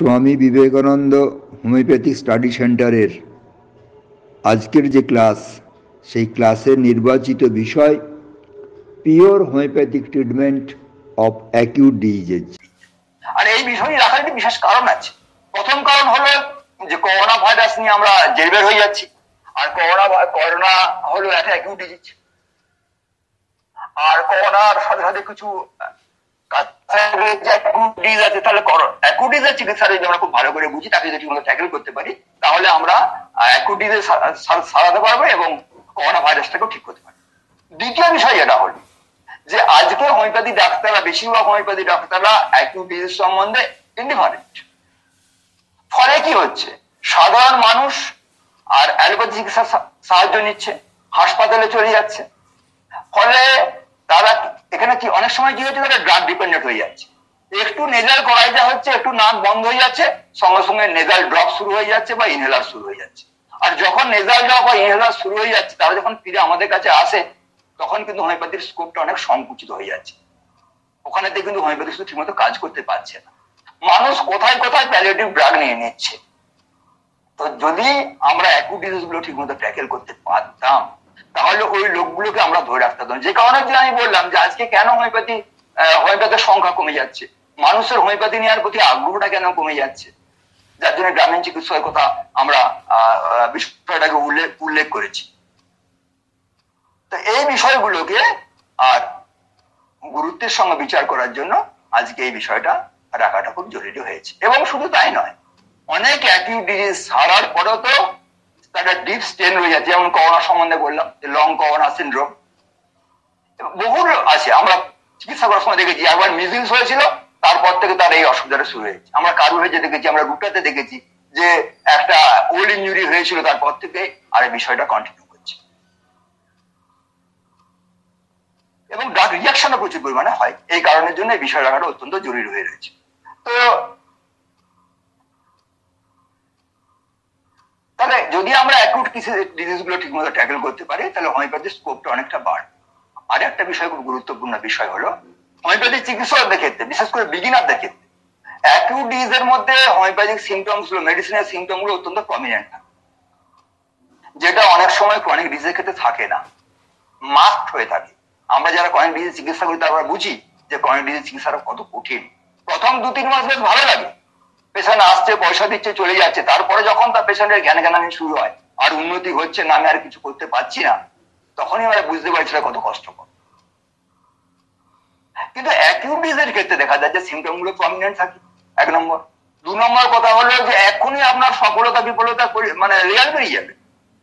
Swami Vivekananda homeopathic study সেন্টারের আজকের যে ক্লাস, সেই ক্লাসের নির্বাচিত বিষয়, pure homeopathic treatment of acute disease. আর এই বিষয় রাখার একটি বিশেষ কারণ আছে। প্রথম কারণ হলো যে করোনা ভাইরাস নিয়ে আমরা জেরবের হয়ে যাচ্ছি, আর করোনা করোনা হলো একটা অ্যাকিউট ডিজিজ। আর করোনার সাথে সাথে কিছু ডিজ আছে, তাহলে অ্যাকুডিজের চিকিৎসা যদি আমরা খুব ভালো করে বুঝি, তাকে যদি আমরা ট্যাকেল করতে পারি, তাহলে আমরা অ্যাকুডিজে সারাতে পারব এবং করোনা ভাইরাসটাকেও ঠিক করতে দ্বিতীয় বিষয় যেটা যে আজকে হোমিওপ্যাথি ডাক্তাররা, বেশিরভাগ হোমিওপ্যাথি ডাক্তাররা অ্যাকিউট সম্বন্ধে ইন্ডিফারেন্ট ফলে কি হচ্ছে? সাধারণ মানুষ আর অ্যালোপ্যাথি চিকিৎসার সাহায্য নিচ্ছে, হাসপাতালে চলে যাচ্ছে। ফলে তারা এখানে কি অনেক সময় কি হচ্ছে তারা ড্রাগ ডিপেন্ডেন্ট হয়ে যাচ্ছে। একটু নেজাল করাই যা হচ্ছে, একটু নাক বন্ধ হয়ে যাচ্ছে, সঙ্গে সঙ্গে নেজাল ড্রপ শুরু হয়ে যাচ্ছে বা ইনহেলার শুরু হয়ে যাচ্ছে। আর যখন নেজাল ড্রপ বা ইনহেলার শুরু হয়ে যাচ্ছে, তারা যখন ফিরে আমাদের কাছে আসে, তখন কিন্তু হোমিওপ্যাথির স্কোপটা অনেক সংকুচিত হয়ে যাচ্ছে। ওখানেতে কিন্তু হোমিওপ্যাথি শুধু ঠিকমতো কাজ করতে পারছে না। মানুষ কোথায় কোথায় প্যালিয়েটিভ ড্রাগ নিয়ে নিচ্ছে? তো যদি আমরা অ্যাকুট ডিজিজগুলো ঠিকমতো ট্যাকেল করতে পারতাম তাহলে ওই লোকগুলোকে আমরা ধরে রাখতে পারতাম যে কারণে যে আমি বললাম যে আজকে কেন হোমিওপ্যাথি হোমিওপ্যাথির সংখ্যা কমে যাচ্ছে? মানুষের হোমিওপ্যাথি নেওয়ার প্রতি আগ্রহটা কেন কমে যাচ্ছে? যার জন্য গ্রামীণ চিকিৎসার কথা আমরা বিষয়টাকে উল্লেখ উল্লেখ করেছি। তো এই বিষয়গুলোকে আর গুরুত্বের সঙ্গে বিচার করার জন্য আজকে এই বিষয়টা রাখাটা খুব জরুরি হয়েছে। এবং শুধু তাই নয়, অনেক অ্যাকিউট ডিজিজ সারার পরেও তো তাদের ডিপ স্টেন হয়ে যাচ্ছে যেমন করোনা সম্বন্ধে বললাম লং করোনা সিন্ড্রোম বহু আছে, আমরা চিকিৎসা করার সময় দেখেছি, একবার মিজিলস হয়েছিল, তারপর থেকে তার এই অসুবিধাটা শুরু হয়েছে। আমরা কারু হয়েছে দেখেছি, আমরা রুটাতে দেখেছি যে একটা ওল্ড ইঞ্জুরি হয়েছিল, তারপর থেকে আর এই বিষয়টা কন্টিনিউ করছে। এবং ড্রাগ রিয়াকশনও প্রচুর পরিমাণে হয়, এই কারণের জন্য এই বিষয় রাখাটা অত্যন্ত জরুরি হয়ে রয়েছে। তো তাহলে যদি আমরা অ্যাকুটগুলো ঠিক মতো ট্যাকেল করতে পারি, তাহলে হোমিওপ্যাথির স্কোপটা অনেকটা বাড়বে আর একটা বিষয় খুব গুরুত্বপূর্ণ বিষয় হলো হোমিওপ্যাথি চিকিৎসকদের ক্ষেত্রে, বিশেষ করে বিগিনারদের ক্ষেত্রে অ্যাকিউট ডিজিজের মধ্যে হোমিওপ্যাথিক সিমটমসগুলো মেডিসিনের সিমটমগুলো অত্যন্ত প্রমিনেন্ট যেটা অনেক সময় ক্রনিক ডিজিজের ক্ষেত্রে থাকে না। মাস্ট হয়ে থাকে। আমরা যারা ক্রনিক ডিজিজ চিকিৎসা করি, তারা বুঝি যে ক্রনিক ডিজিজ চিকিৎসাটা কত কঠিন। প্রথম দু তিন মাস বেশ ভালো লাগে। পেশেন্ট আসছে, পয়সা দিচ্ছে, চলে যাচ্ছে। তারপরে যখন তার পেশেন্টের জ্ঞান জ্ঞানানি শুরু হয়, আর উন্নতি হচ্ছে না, আমি আর কিছু করতে পারছি না, তখনই আমরা বুঝতে পারছি কত কষ্টকর। কিন্তু অ্যাকিউটিজের ক্ষেত্রে দেখা যায় যে সিমটমগুলো প্রমিনেন্ট থাকে, এক নম্বর। দু নম্বর কথা হলো যে এখনই আপনার সফলতা, বিফলতা মানে রেজাল্ট বেরিয়ে যাবে।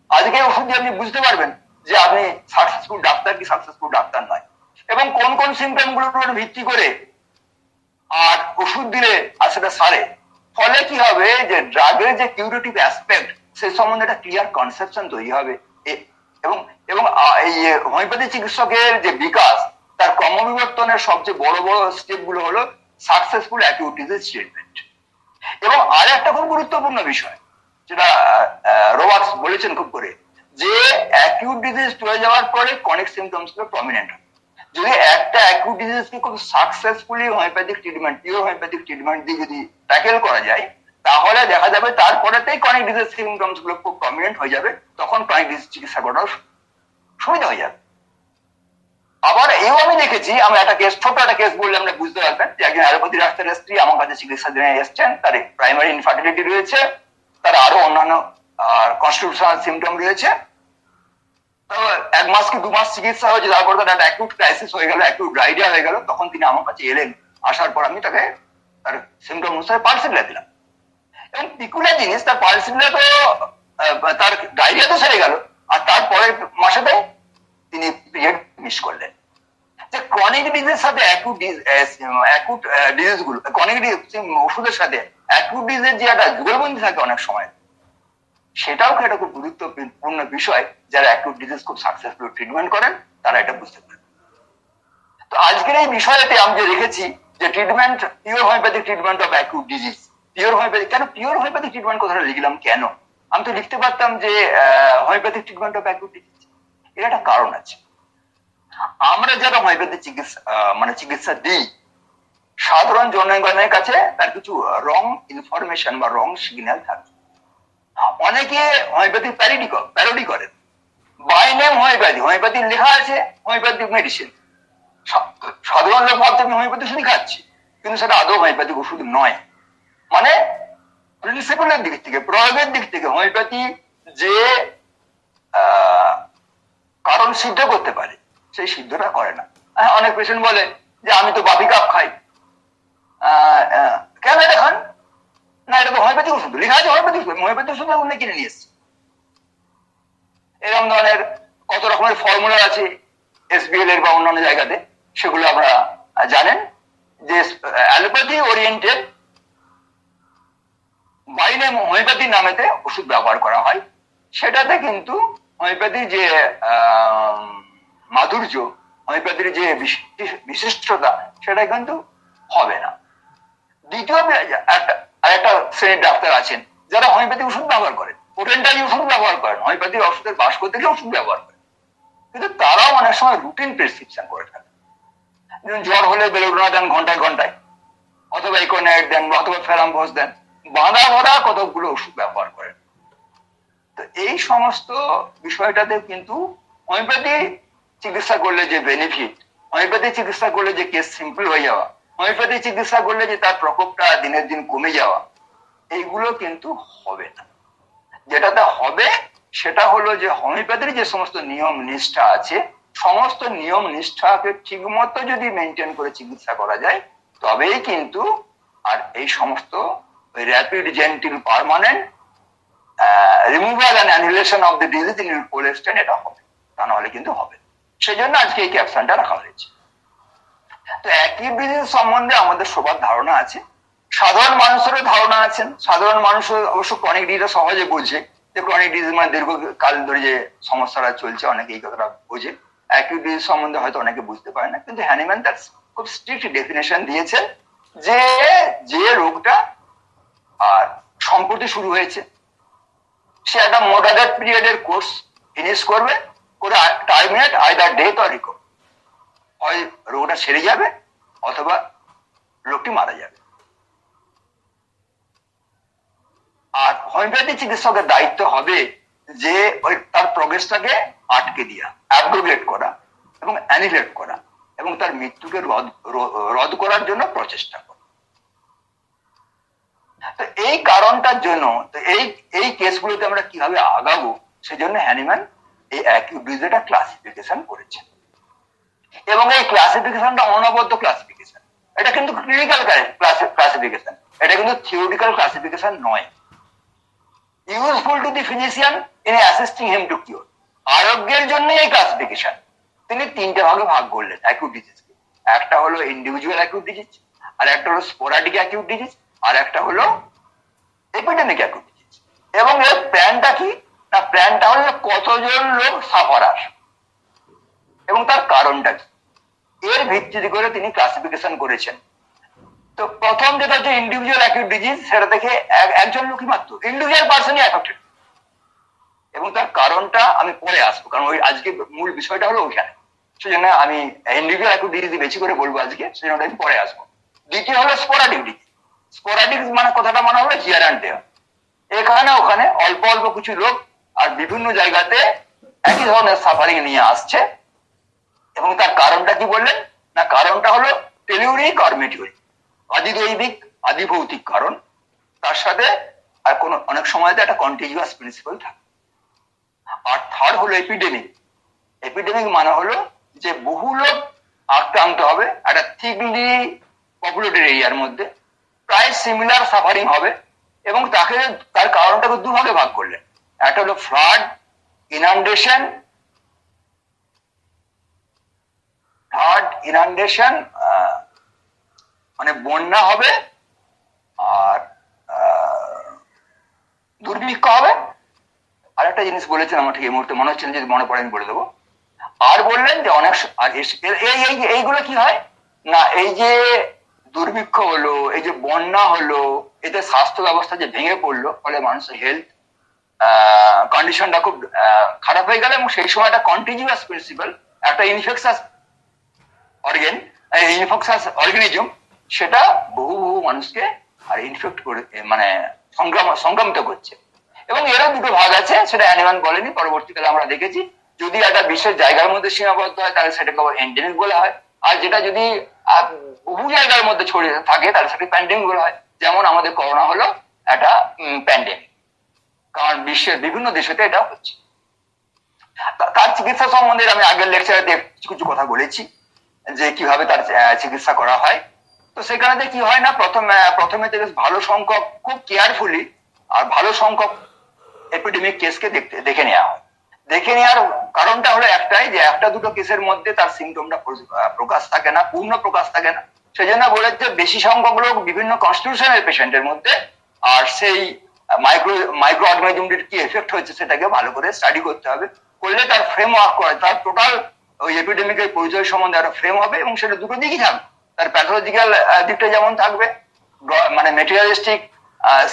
আজকে ওষুধ দিয়ে আপনি বুঝতে পারবেন যে আপনি সাকসেসফুল ডাক্তার কি সাকসেসফুল ডাক্তার নয়। এবং কোন কোন সিমটমগুলোর ভিত্তি করে আর ওষুধ দিলে আর সেটা সারে। ফলে কি হবে? যে ড্রাগের যে কিউরেটিভ অ্যাসপেক্ট সে সম্বন্ধে একটা ক্লিয়ার কনসেপশন তৈরি হবে। এবং এবং এই হোমিওপ্যাথি চিকিৎসকের যে বিকাশ, তার ক্রমবিবর্তনের সবচেয়ে বড় বড় স্টেপগুলো হলো সাকসেসফুল অ্যাকিউটিজের ট্রিটমেন্ট এবং আর একটা খুব গুরুত্বপূর্ণ বিষয়, যেটা রোবার্টস বলেছেন খুব করে, যে অ্যাকিউট ডিজিজ চলে যাওয়ার পরে কনিক সিমটমসগুলো প্রমিনেন্ট হয় যদি একটা অ্যাকিউট ডিজিজকে খুব successfully homeopathic treatment pure homeopathic treatment দিয়ে যদি ট্যাকেল করা যায়, তাহলে দেখা যাবে তারপরেতেই ক্রনিক ডিজিজ সিমটমসগুলো খুব প্রমিনেন্ট হয়ে যাবে, তখন ক্রনিক ডিজিজ চিকিৎসা করাটাও সুবিধা হয়ে যাবে। আবার এও আমি দেখেছি আমি একটা কেস ছোট একটা কেস বললে আপনি বুঝতে পারবেন যে একজন অ্যালোপ্যাথি ডাক্তারের স্ত্রী আমার কাছে চিকিৎসা জন্য এসছেন, তার প্রাইমারি ইনফার্টিলিটি রয়েছে, তার আরও অন্যান্য কনস্টিটিউশনাল সিমটম রয়েছে এক মাস কি দু মাস চিকিৎসা হয়েছে, তারপর তার একটা ক্রাইসিস হয়ে গেল হয়ে গেল, তখন তিনি আমার কাছে এলেন। আসার পর আমি তাকে তার সিমটম অনুসারে দিলাম। এবং পিকুলার জিনিস, তার তো তার তো সেরে গেল। আর মাসেতে তিনি পিরিয়ড মিস করলেন। যে ক্রনিক ডিজিজের সাথে অ্যাকুট অ্যাকুট ডিজিজগুলো ক্রনিক ওষুধের সাথে অ্যাকুট ডিজিজের যে একটা যুগলবন্দি থাকে অনেক সময় সেটাও একটা খুব গুরুত্বপূর্ণ বিষয় যারা অ্যাকুট ডিজিজ খুব সাকসেসফুল ট্রিটমেন্ট করেন, তারা এটা বুঝতে পারেন তো আজকের এই বিষয়তে আমি যে রেখেছি যে treatment pure homeopathic treatment of acute disease pure homeopathic কেন পিওর হোমিওপ্যাথিক ট্রিটমেন্ট কথাটা লিখলাম কেন? আমি তো লিখতে পারতাম যে homeopathic treatment of acute disease এর একটা কারণ আছে। আমরা যারা হোমিওপ্যাথি চিকিৎসা মানে চিকিৎসা দিই, সাধারণ জনগণের কাছে তার কিছু রং ইনফরমেশন বা রং সিগন্যাল থাকে। অনেকে হোমিওপ্যাথি প্যারিডি প্যারোডি করেন। বাই নেম হোমিওপ্যাথি হোমিওপ্যাথি লেখা আছে হোমিওপ্যাথিক মেডিসিন সাধারণ লোক ভাবতে আমি হোমিওপ্যাথি ওষুধ খাচ্ছি কিন্তু সেটা আদৌ হোমিওপ্যাথিক ওষুধ নয়। মানে প্রিন্সিপালের দিক থেকে প্রয়োগের দিক থেকে হোমিওপ্যাথি যে কারণ সিদ্ধ করতে পারে সেই সিদ্ধটা করে না। হ্যাঁ, অনেক পেশেন্ট বলে যে আমি তো বাপি কাপ খাই। কেন এটা খান? না, এটা তো হোমিওপ্যাথিক ওষুধ। লেখা আছে হোমিওপ্যাথিক ওষুধ। হোমিওপ্যাথিক ওষুধ অন্য কিনে নিয়ে এসছে এরকম ধরনের কত রকমের ফর্মুলা আছে এসবিএল এর বা অন্যান্য জায়গাতে, সেগুলো আপনারা জানেন। যে অ্যালোপ্যাথি ওরিয়েন্টেড বাইরে হোমিওপ্যাথি নামেতে ওষুধ ব্যবহার করা হয়। সেটাতে কিন্তু হোমিওপ্যাথির যে মাধুর্য হোমিওপ্যাথির যে বিশিষ্টতা, সেটা কিন্তু হবে না। দ্বিতীয় আর একটা শ্রেণির ডাক্তার আছেন, যারা হোমিওপ্যাথি ওষুধ ব্যবহার করেন। পোটেন্টালি ওষুধ ব্যবহার করেন হোমিওপ্যাথির ওষুধের বাস করতে গিয়ে ওষুধ ব্যবহার করেন। কিন্তু তারাও অনেক সময় রুটিন প্রেসক্রিপশন করে থাকে জ্বর হলে বেলোডোনা দেন ঘন্টায় ঘন্টায়, অথবা ইকোনাইট দেন অথবা ফেরাম্বোস দেন, বাঁধা ভরা কতগুলো ওষুধ ব্যবহার করেন। তো এই সমস্ত বিষয়টাতে কিন্তু হোমিওপ্যাথি চিকিৎসা করলে যে বেনিফিট হোমিওপ্যাথি চিকিৎসা করলে যে কেস সিম্পল হয়ে যাওয়া হোমিওপ্যাথি চিকিৎসা করলে যে তার প্রকোপটা দিনের দিন কমে যাওয়া, এইগুলো কিন্তু হবে না। যেটাতে হবে সেটা হলো যে হোমিওপ্যাথির যে সমস্ত নিয়ম নিষ্ঠা আছে, সমস্ত নিয়ম নিষ্ঠাকে ঠিক মতো যদি মেনটেন করে চিকিৎসা করা যায়, তবেই কিন্তু আর এই সমস্ত rapid gentle permanent removal and annihilation of the disease in কোলেস্টেন এটা হবে তা নাহলে কিন্তু হবে সেই জন্য আজকে এই ক্যাপশনটা রাখা হয়েছে। তো একই ডিজিজ সম্বন্ধে আমাদের সবার ধারণা আছে। সাধারণ মানুষেরও ধারণা আছেন সাধারণ মানুষ অবশ্য ক্রনিক ডিজিজ সহজে বোঝে। যে ক্রনিক ডিজিজ মানে দীর্ঘকাল ধরে যে সমস্যাটা চলছে, অনেকে এই কথাটা বোঝে। অ্যাকিউট ডিজিজ সম্বন্ধে হয়তো অনেকে বুঝতে পারে না। কিন্তু হ্যানিম্যান তার খুব স্ট্রিক্ট ডেফিনেশন দিয়েছে যে যে রোগটা আর সম্প্রতি শুরু হয়েছে। সে একটা মোডারেট পিরিয়ডের কোর্স ফিনিশ করবে। করে টার্মিনেট আইদার ডেথ অর রিকো হয় রোগটা সেরে যাবে অথবা লোকটি মারা যাবে। আর হোমিওপ্যাথি চিকিৎসকের দায়িত্ব হবে যে ওই তার প্রগ্রেসটাকে আটকে দিয়া অ্যাব্রোগেট করা এবং অ্যানিলেট করা এবং তার মৃত্যুকে রদ রদ করার জন্য প্রচেষ্টা করা। তো এই কারণটার জন্য এই এই কেসগুলোতে আমরা কীভাবে আগাবো সেজন্য হ্যানিম্যান এই অ্যাকিউডিজটা ক্লাসিফিকেশন করেছেন। এবং এই ক্লাসিফিকেশনটা অনবদ্য ক্লাসিফিকেশন এটা কিন্তু ক্লিনিক্যাল ক্লাসিফিকেশন এটা কিন্তু থিওরিটিক্যাল ক্লাসিফিকেশন নয়। Useful to the physician in assisting him to cure আরোগ্যের জন্য এই ক্লাসিফিকেশন তিনি তিনটে ভাগে ভাগ করলেন অ্যাকিউট ডিজিজকে একটা হলো ইন্ডিভিজুয়াল অ্যাকিউট ডিজিজ আর একটা হলো স্পোরাডিক অ্যাকিউট ডিজিজ আর একটা হলো এপিডেমিক অ্যাকিউট ডিজিজ এবং এর প্ল্যানটা কি? না প্ল্যানটা হলো কতজন লোক সাফারার এবং তার কারণটা কি? এর ভিত্তি করে তিনি ক্লাসিফিকেশন করেছেন। তো প্রথম যেটা হচ্ছে ইন্ডিভিজুয়াল অ্যাকিউট ডিজিজ সেটা দেখে একজন লোকই মাত্র। ইন্ডিভিজুয়াল পার্সনই অ্যাফেক্টেড এবং তার কারণটা আমি পরে আসব, কারণ ওই আজকে মূল বিষয়টা হলো ওইখানে। সেজন্য আমি ইন্ডিভিজুয়াল অ্যাকিউট ডিজিজ বেশি করে বলব আজকে, সেজন্য আমি পরে আসব। দ্বিতীয় হলো স্পোরাডিক ডিজিজ স্পোরাডিক মানে কথাটা মানে হলো হিয়ার অ্যান্ড দেয়ার এখানে ওখানে অল্প অল্প কিছু লোক আর বিভিন্ন জায়গাতে একই ধরনের সাফারিং নিয়ে আসছে। এবং তার কারণটা কি বললেন? না, কারণটা হলো টেলিউরিক আর মেটিউরিক আদিদৈবিক, আদিভৌতিক কারণ। তার সাথে আর কোন, অনেক সময় তো একটা কন্টিনিউয়াস প্রিন্সিপাল থাকে। আর থার্ড হলো এপিডেমিক এপিডেমিক মানে হলো যে বহু লোক আক্রান্ত হবে একটা থিকলি পপুলেটেড এরিয়ার মধ্যে। প্রায় সিমিলার সাফারিং হবে এবং তাকে, তার কারণটাকে দুভাগে ভাগ করলেন। একটা হলো ফ্লাড ইনান্ডেশন ফ্লাড ইনান্ডেশন মানে বন্যা হবে আর দুর্ভিক্ষ হবে। আর একটা জিনিস বলেছেন আমার ঠিক এই মুহূর্তে, মনে হচ্ছে যদি মনে পড়ে, আমি বলে দেবো। আর বললেন যে অনেক আর এই এইগুলো কি হয়? না, এই যে দুর্ভিক্ষ হলো, এই যে বন্যা হলো, এতে স্বাস্থ্য ব্যবস্থা যে ভেঙে পড়ল, ফলে মানুষের হেলথ কন্ডিশনটা খুব খারাপ হয়ে গেল এবং সেই সময় একটা কন্টিনিউয়াস প্রিন্সিপাল একটা ইনফেকশাস অর্গেন ইনফেকশাস অর্গানিজম, সেটা বহু বহু মানুষকে, আর ইনফেক্ট করে মানে সংক্রাম, সংক্রামিত করছে। এবং এরও দুটো ভাগ আছে, সেটা অ্যানিমান বলেনি, পরবর্তীকালে আমরা দেখেছি। যদি একটা বিশেষ জায়গার মধ্যে সীমাবদ্ধ হয়, তাহলে সেটাকে এন্ডেমিক বলা হয়। আর যেটা যদি বহু জায়গার মধ্যে ছড়িয়ে থাকে, তাহলে সেটা প্যান্ডেমিক বলা হয়। যেমন আমাদের করোনা হলো, একটা প্যান্ডেমিক কারণ বিশ্বের বিভিন্ন দেশেতে এটা হচ্ছে। তার চিকিৎসা সম্বন্ধে আমি আগের লেকচারে কিছু কিছু কথা বলেছি। যে কীভাবে তার চিকিৎসা করা হয়। তো সেখানে কি হয় না, প্রথমে প্রথমে থেকে ভালো সংখ্যক, খুব কেয়ারফুলি আর ভালো সংখ্যক এপিডেমিক কেসকে দেখতে, দেখে নেওয়া হয়। দেখে নেওয়ার কারণটা হলো একটাই যে একটা দুটো কেসের মধ্যে তার সিমটমটা প্রকাশ থাকে না, পূর্ণ প্রকাশ থাকে না। সেই জন্য বলেছে বেশি সংখ্যক লোক বিভিন্ন কনস্টিটিউশনের পেশেন্টের মধ্যে আর সেই মাইক্রো মাইক্রো অর্গানিজমটির কি এফেক্ট হয়েছে সেটাকে ভালো করে স্টাডি করতে হবে। করলে তার ফ্রেমওয়ার্ক করে, তার টোটাল ওই এপিডেমিকের পরিচয় সম্বন্ধে একটা ফ্রেম হবে এবং সেটা দুটো দিকই থাকবে। তার প্যাথোলজিক্যাল দিকটা যেমন থাকবে মানে মেটেরিয়ালিস্টিক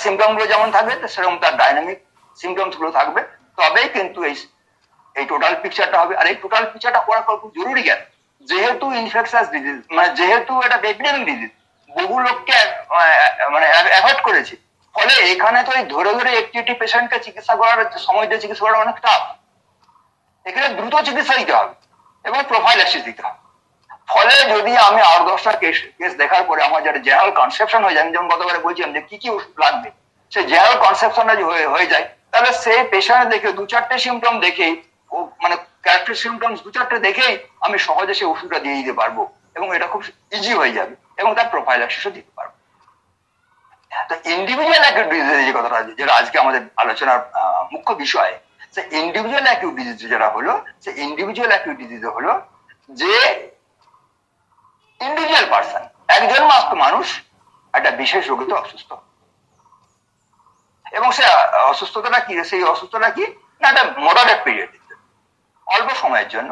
সিমটমগুলো যেমন থাকবে সেরকম তার ডাইনামিক সিমটমসগুলো থাকবে। তবেই কিন্তু এই এই টোটাল পিকচারটা হবে। আর এই টোটাল পিকচারটা করা খুব জরুরি কেন? যেহেতু ইনফেকশাস ডিজিজ মানে যেহেতু এটা এপিডেমিক ডিজিজ বহু লোককে মানে অ্যাভয়েড করেছে। ফলে এখানে তো এই ধরে ধরে একটি একটি পেশেন্টকে চিকিৎসা করার সময় দিয়ে চিকিৎসা করা অনেক টাফ এখানে দ্রুত চিকিৎসা দিতে হবে। এবং প্রোফাইল অ্যাক্সিস দিতে হবে। ফলে যদি আমি আর দশটা কেস কেস দেখার পরে আমার যেটা জেনারেল কনসেপশন হয়ে যায়, আমি যেমন গতবারে বলছিলাম যে কি কি ওষুধ লাগবে সেই জেনারেল কনসেপশনটা যদি হয়ে যায়, তাহলে সেই পেশেন্ট দেখে দু চারটে সিমটম দেখেই মানে ক্যারেক্টার সিমটমস দু চারটে দেখেই আমি সহজে সেই ওষুধটা দিয়ে দিতে পারব এবং এটা খুব ইজি হয়ে যাবে এবং তার প্রোফাইল অ্যাক্সেসও দিতে পারব। তো ইন্ডিভিজুয়াল একটা ডিজিজ যে কথাটা যেটা আজকে আমাদের আলোচনার মুখ্য বিষয় সে ইন্ডিভিজুয়াল অ্যাকিউট ডিজিজ যেটা হলো সে ইন্ডিভিজুয়াল অ্যাকিউট ডিজিজ হলো যে ইন্ডিভিজুয়াল পার্সন একজন মাত্র মানুষ, একটা বিশেষ রোগীতে অসুস্থ। এবং সে অসুস্থতাটা কি? সেই অসুস্থতা কি? না একটা মডারেট পিরিয়ড অল্প সময়ের জন্য।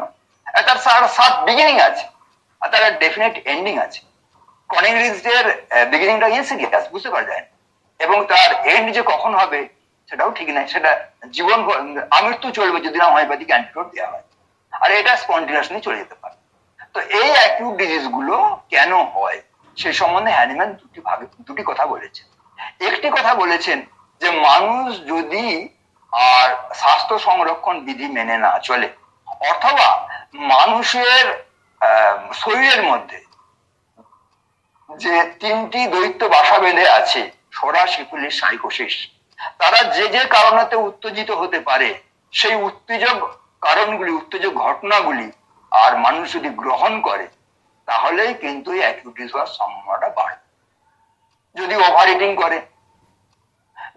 তার সাত বিগিনিং আছে। আর তার ডেফিনেট এন্ডিং আছে। ক্রনিক রিজের বিগিনিংটা ইনসিডিয়াস বুঝতে পারা যায় এবং তার এন্ড যে কখন হবে? সেটাও ঠিক নাই। সেটা জীবন আমৃত্যু চলবে যদি না হোমিওপ্যাথিক অ্যান্টিডোট দেওয়া হয়। আর এটা স্পন্টিনিয়াসলি চলে যেতে পারে। তো এই অ্যাকিউট ডিজিজগুলো কেন হয়? সে সম্বন্ধে হ্যানিম্যান দুটি ভাগে দুটি কথা বলেছেন। একটি কথা বলেছেন যে মানুষ যদি আর স্বাস্থ্য সংরক্ষণ বিধি মেনে না চলে, অথবা মানুষের শরীরের মধ্যে যে তিনটি দৈত্য বাসা বেঁধে আছে সরা শিকুলির সাইকোসিস তারা যে যে কারণেতে উত্তেজিত হতে পারে, সেই উত্তেজক কারণগুলি, উত্তেজক ঘটনাগুলি আর মানুষ যদি গ্রহণ করে, তাহলেই কিন্তু অ্যাকিউটিস হওয়ার সম্ভাবনাটা বাড়ে। যদি ওভার ইটিং করে,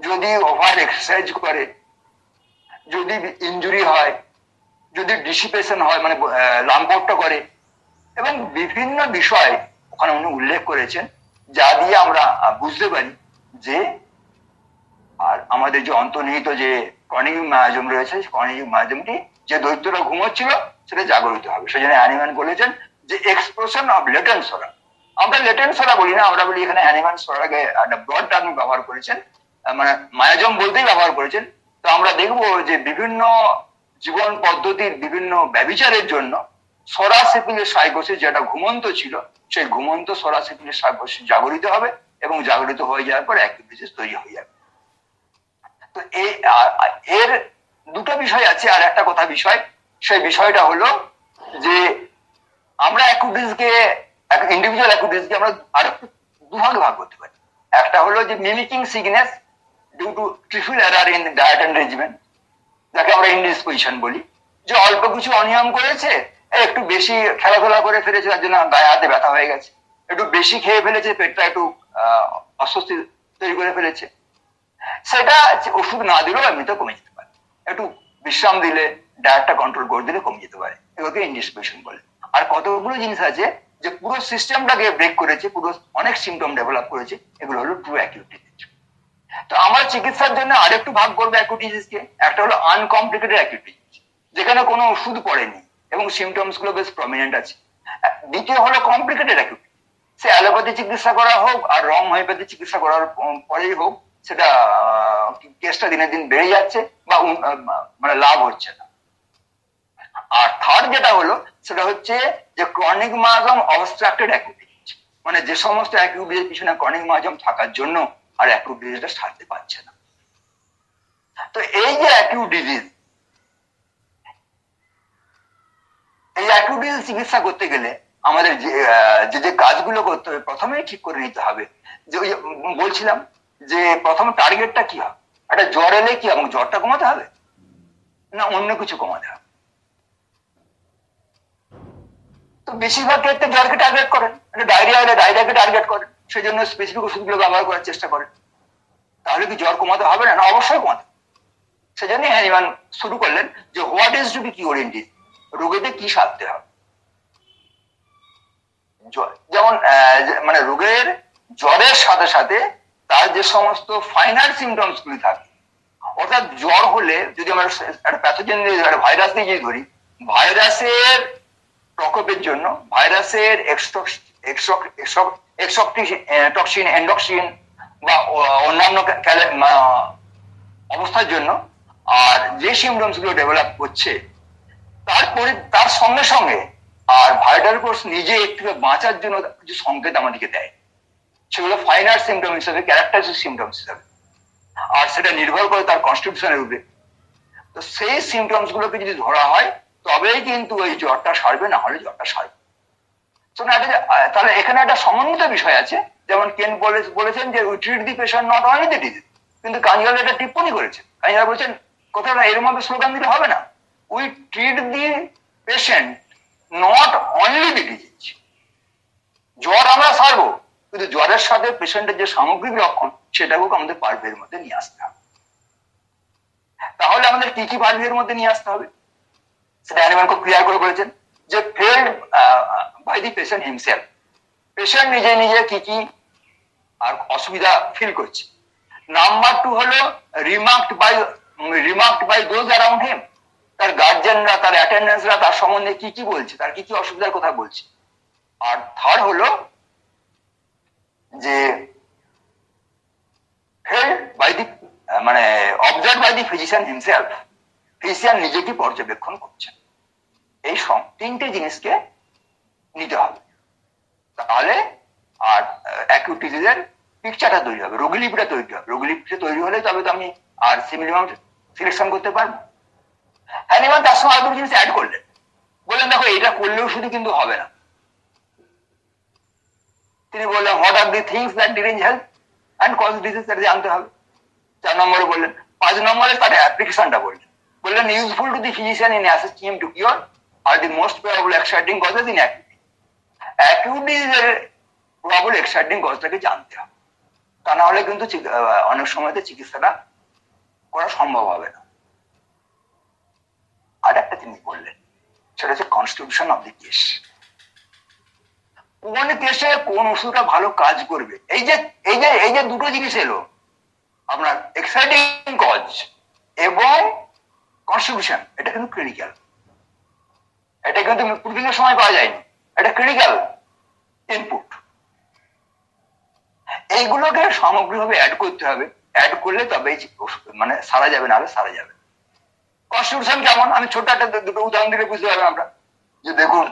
যদি ওভার এক্সারসাইজ করে, যদি ইঞ্জুরি হয়, যদি ডিসিপেশন হয় মানে লাম্পটটা করে এবং বিভিন্ন বিষয় ওখানে উনি উল্লেখ করেছেন, যা দিয়ে আমরা বুঝতে পারি যে আর আমাদের যে অন্তর্নিহিত যে কর্নিক মায়াজম রয়েছে কর্নিক মায়াজমটি যে দৈত্যরা ঘুমোচ্ছিল, সেটা জাগরিত হবে। সেজন্য অ্যানিম্যান বলেছেন যে এক্সপ্রেশন অফ লেটেন্ট সোরা আমরা লেটেন্ট সোরা বলি না, আমরা বলি এখানে অ্যানিম্যান সোরাকে একটা ব্রড টার্ম ব্যবহার করেছেন। মানে মায়াজম বলতেই ব্যবহার করেছেন। তো আমরা দেখব যে বিভিন্ন জীবন পদ্ধতির বিভিন্ন ব্যবিচারের জন্য সরাসিপিলের সাইকোসিস যেটা ঘুমন্ত ছিল, সেই ঘুমন্ত সরাসিপিলের সাইকোসিস জাগরিত হবে এবং জাগরিত হয়ে যাওয়ার পর অ্যাক্টিভিটিস তৈরি হয়ে যাবে। তো এর দুটো বিষয় আছে, আর একটা কথা বিষয়। সেই বিষয়টা হলো যে আমরা অ্যাকুটিসকে ইন্ডিভিজুয়াল অ্যাকুটিসকে আমরা আর দুভাগে ভাগ করতে পারি। একটা হলো যে mimicking sickness due to trifle error in diet and regimen যাকে আমরা ইনডিসপোজিশন বলি, যে অল্প কিছু অনিয়ম করেছে একটু বেশি খেলাধুলা করে ফেলেছে, তার জন্য গায়ে হাতে ব্যথা হয়ে গেছে। একটু বেশি খেয়ে ফেলেছে, পেটটা একটু অস্বস্তি তৈরি করে ফেলেছে। সেটা ওষুধ না দিলেও এমনিতে কমে যেতে পারে। একটু বিশ্রাম দিলে ডায়েটটা কন্ট্রোল করে দিলে কমে যেতে পারে। এগুলোকে ইনডিসপোজিশন বলে। আর কতগুলো জিনিস আছে যে পুরো সিস্টেমটাকে ব্রেক করেছে, পুরো অনেক সিমটম ডেভেলপ করেছে, এগুলো হলো ট্রু অ্যাকিউটি তো আমার চিকিৎসার জন্য আরেকটু ভাগ করবে অ্যাকুটিজিসকে একটা হলো আনকমপ্লিকেটেড অ্যাকুটিজিস যেখানে কোনো ওষুধ পড়েনি এবং সিমটমসগুলো বেশ প্রমিনেন্ট আছে। দ্বিতীয় হলো কমপ্লিকেটেড অ্যাকুটি সে অ্যালোপ্যাথি চিকিৎসা করা হোক আর রং হোমিওপ্যাথি চিকিৎসা করার পরেই হোক সেটা কেসটা দিনের দিন বেড়ে যাচ্ছে বা মানে লাভ হচ্ছে না। আর থার্ড যেটা হলো, সেটা হচ্ছে যে ক্রনিক মাগম অবস্ট্রাক্টেড অ্যাকুটিস মানে যে সমস্ত অ্যাকিউট ডিজিজ পিছনে ক্রনিক মাঝম থাকার জন্য আর অ্যাকিউট ডিজিজটা সারতে পারছে না। তো এই যে অ্যাকিউট ডিজিজ এই অ্যাকিউট ডিজিজ চিকিৎসা করতে গেলে আমাদের যে যে কাজগুলো করতে হবে, প্রথমেই ঠিক করে নিতে হবে। যে বলছিলাম যে প্রথম টার্গেটটা কি হবে? একটা জ্বর এলে কি এবং জ্বরটা কমাতে হবে? না অন্য কিছু কমাতে হবে? তো বেশিরভাগ ক্ষেত্রে জ্বরকে টার্গেট করেন। একটা ডায়রিয়া এলে ডায়রিয়াকে টার্গেট করেন। সেই জন্য স্পেসিফিক ওষুধগুলো ব্যবহার করার চেষ্টা করেন। তাহলে কি জ্বর কমাতে হবে না? না, অবশ্যই কমাতে সেজন্য হ্যানিমান শুরু করলেন যে what is to be cure in রোগীদের কি সারতে হবে? জ্বর। যেমন মানে রোগের জ্বরের সাথে সাথে তার যে সমস্ত ফাইনাল সিমটমস গুলি থাকে, অর্থাৎ জ্বর হলে যদি আমরা প্যাথোজেন ভাইরাস দিয়ে যদি ধরি ভাইরাসের প্রকোপের জন্য ভাইরাসের টক্সিন এন্ডক্সিন বা অন্যান্য অবস্থার জন্য আর যে সিমটমসগুলো ডেভেলপ করছে তারপরে তার সঙ্গে সঙ্গে আর ভাইটাল কোর্স নিজে একটু বাঁচার জন্য কিছু সংকেত আমাদেরকে দেয়। সেগুলো ফাইনাল সিমটম হিসেবে ক্যারেক্টারিস্টিক সিমটমস হিসেবে। আর সেটা নির্ভর করে তার কনস্টিটিউশনের উপরে। তো সেই সিমটমস গুলোকে যদি ধরা হয়, তবেই কিন্তু ওই জ্বরটা সারবে, না হলে জ্বরটা সারবে। তাহলে এখানে একটা সমন্বিত বিষয় আছে। যেমন কেন বলেছেন যে we treat the patient not only the disease কিন্তু কাঞ্জাল এটা টিপ্পণী করেছে। কাঞ্জাল বলছেন কোথাও এর মধ্যে স্লোগান দিলে হবে না। We treat the patient not only the disease জ্বর আমরা সারবো কিন্তু জ্বরের সাথে পেশেন্টের যে সামগ্রিক লক্ষণ, সেটাকেও আমাদের পারভের মধ্যে নিয়ে আসতে হবে। তাহলে আমাদের কি কি পারভের মধ্যে নিয়ে আসতে হবে? সেটা অ্যানিম্যাল খুব ক্লিয়ার করে বলেছেন যে felt by the patient himself patient নিজে নিজে কি কি আর অসুবিধা ফিল করছে। নাম্বার টু হলো remarked by remarked by those around him তার গার্জেনরা তার অ্যাটেন্ডেন্সরা তার সম্বন্ধে কি কি বলছে? তার কি কি অসুবিধার কথা বলছে? আর থার্ড হলো যে বাই দি মানে observe by the physician himself physician নিজে কি পর্যবেক্ষণ করছেন। এই তিনটে জিনিসকে নিতে হবে। তাহলে আর অ্যাকিউট ডিজিজের পিকচারটা তৈরি হবে রোগীলিপিটা তৈরি হবে। রোগীলিপিটা তৈরি হলে তবে তো আমি আর সিমিলিমাম সিলেকশন করতে পারব। হ্যানিমান তার সঙ্গে আরেকটু জিনিস অ্যাড করলেন। বললেন, দেখো, এটা করলেও শুধু কিন্তু হবে না। তিনি বললেন what are the things that derange health and cause disease সেটা জানতে হবে। চার নম্বরে বললেন, পাঁচ নম্বরে তার অ্যাপ্লিকেশনটা বললেন। বললেন useful to the physician in assisting to cure R the most probable exciting causes in acute acute ডিজিজের probable exciting কজটাকে জানতে হবে। তা না হলে কিন্তু অনেক সময়তে চিকিৎসাটা করা সম্ভব হবে না। আর একটা তিনি বললেন, সেটা হচ্ছে কনস্টিটিউশন অফ দি কেস কোন কেসে কোন ওষুধটা ভালো কাজ করবে? এই যে এই যে এই যে দুটো জিনিস এলো, আপনার এক্সাইটিং কজ এবং কনস্টিটিউশন এটা কিন্তু ক্রিটিক্যাল এটা কিন্তু প্রুফিং এর সময় পাওয়া যায়নি। এটা ক্রিটিক্যাল ইনপুট এইগুলোকে সামগ্রিকভাবে অ্যাড করতে হবে। অ্যাড করলে তবেই মানে সারা যাবে না সারা যাবে। কনস্টিটিউশন কেমন? আমি ছোট একটা দুটো উদাহরণ দিলে বুঝতে পারবেন আমরা যে দেখুন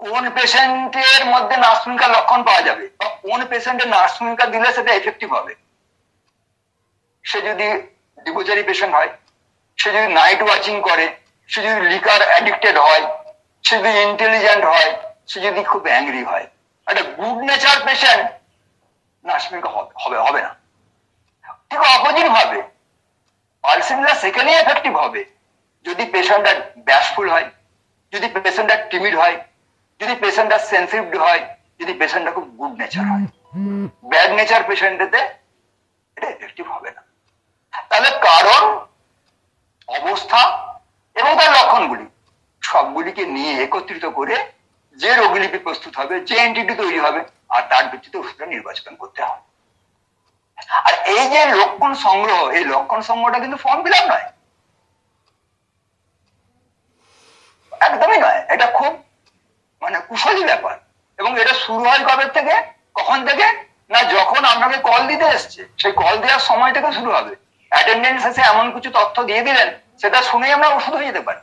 কোন পেশেন্টের মধ্যে নার্সমিকার লক্ষণ পাওয়া যাবে? বা কোন পেশেন্টের নার্সমিকা দিলে সেটা এফেক্টিভ হবে? সে যদি ডিপোজারি পেশেন্ট হয়, সে যদি নাইট ওয়াচিং করে, সে যদি লিকার অ্যাডিক্টেড হয়, সে যদি ইন্টেলিজেন্ট হয়, সে যদি খুব অ্যাংরি হয়, একটা গুড নেচার পেশেন্ট নার্সমিকা হবে হবে না। ঠিক অপোজিট হবে পালসিমিলা সেকেন্ডে এফেক্টিভ হবে। যদি পেশেন্টটা ব্যাসফুল হয়, যদি পেশেন্টটা টিমিড হয় যদি পেশেন্টটা সেন্সিটিভ হয়, যদি পেশেন্টটা খুব গুড নেচার হয় ব্যাড নেচার পেশেন্টেতে এটা এফেক্টিভ হবে না। তাহলে কারণ, অবস্থা এবং তার লক্ষণগুলি, সবগুলিকে নিয়ে একত্রিত করে যে রোগীলিপি প্রস্তুত হবে, যে এন্টিটি তৈরি হবে, আর তার ভিত্তিতে ওষুধটা নির্বাচন করতে হবে। আর এই যে লক্ষণ সংগ্রহ, এই লক্ষণ সংগ্রহটা কিন্তু ফর্ম ফিল নয়। একদমই নয়। এটা খুব মানে কুশলী ব্যাপার। এবং এটা শুরু হয় কবে থেকে? কখন থেকে? না, যখন আপনাকে কল দিতে এসছে, সেই কল দেওয়ার সময় থেকে শুরু হবে। অ্যাটেন্ডেন্স এসে এমন কিছু তথ্য দিয়ে দিলেন, সেটা শুনেই আমরা ওষুধ হয়ে যেতে পারি।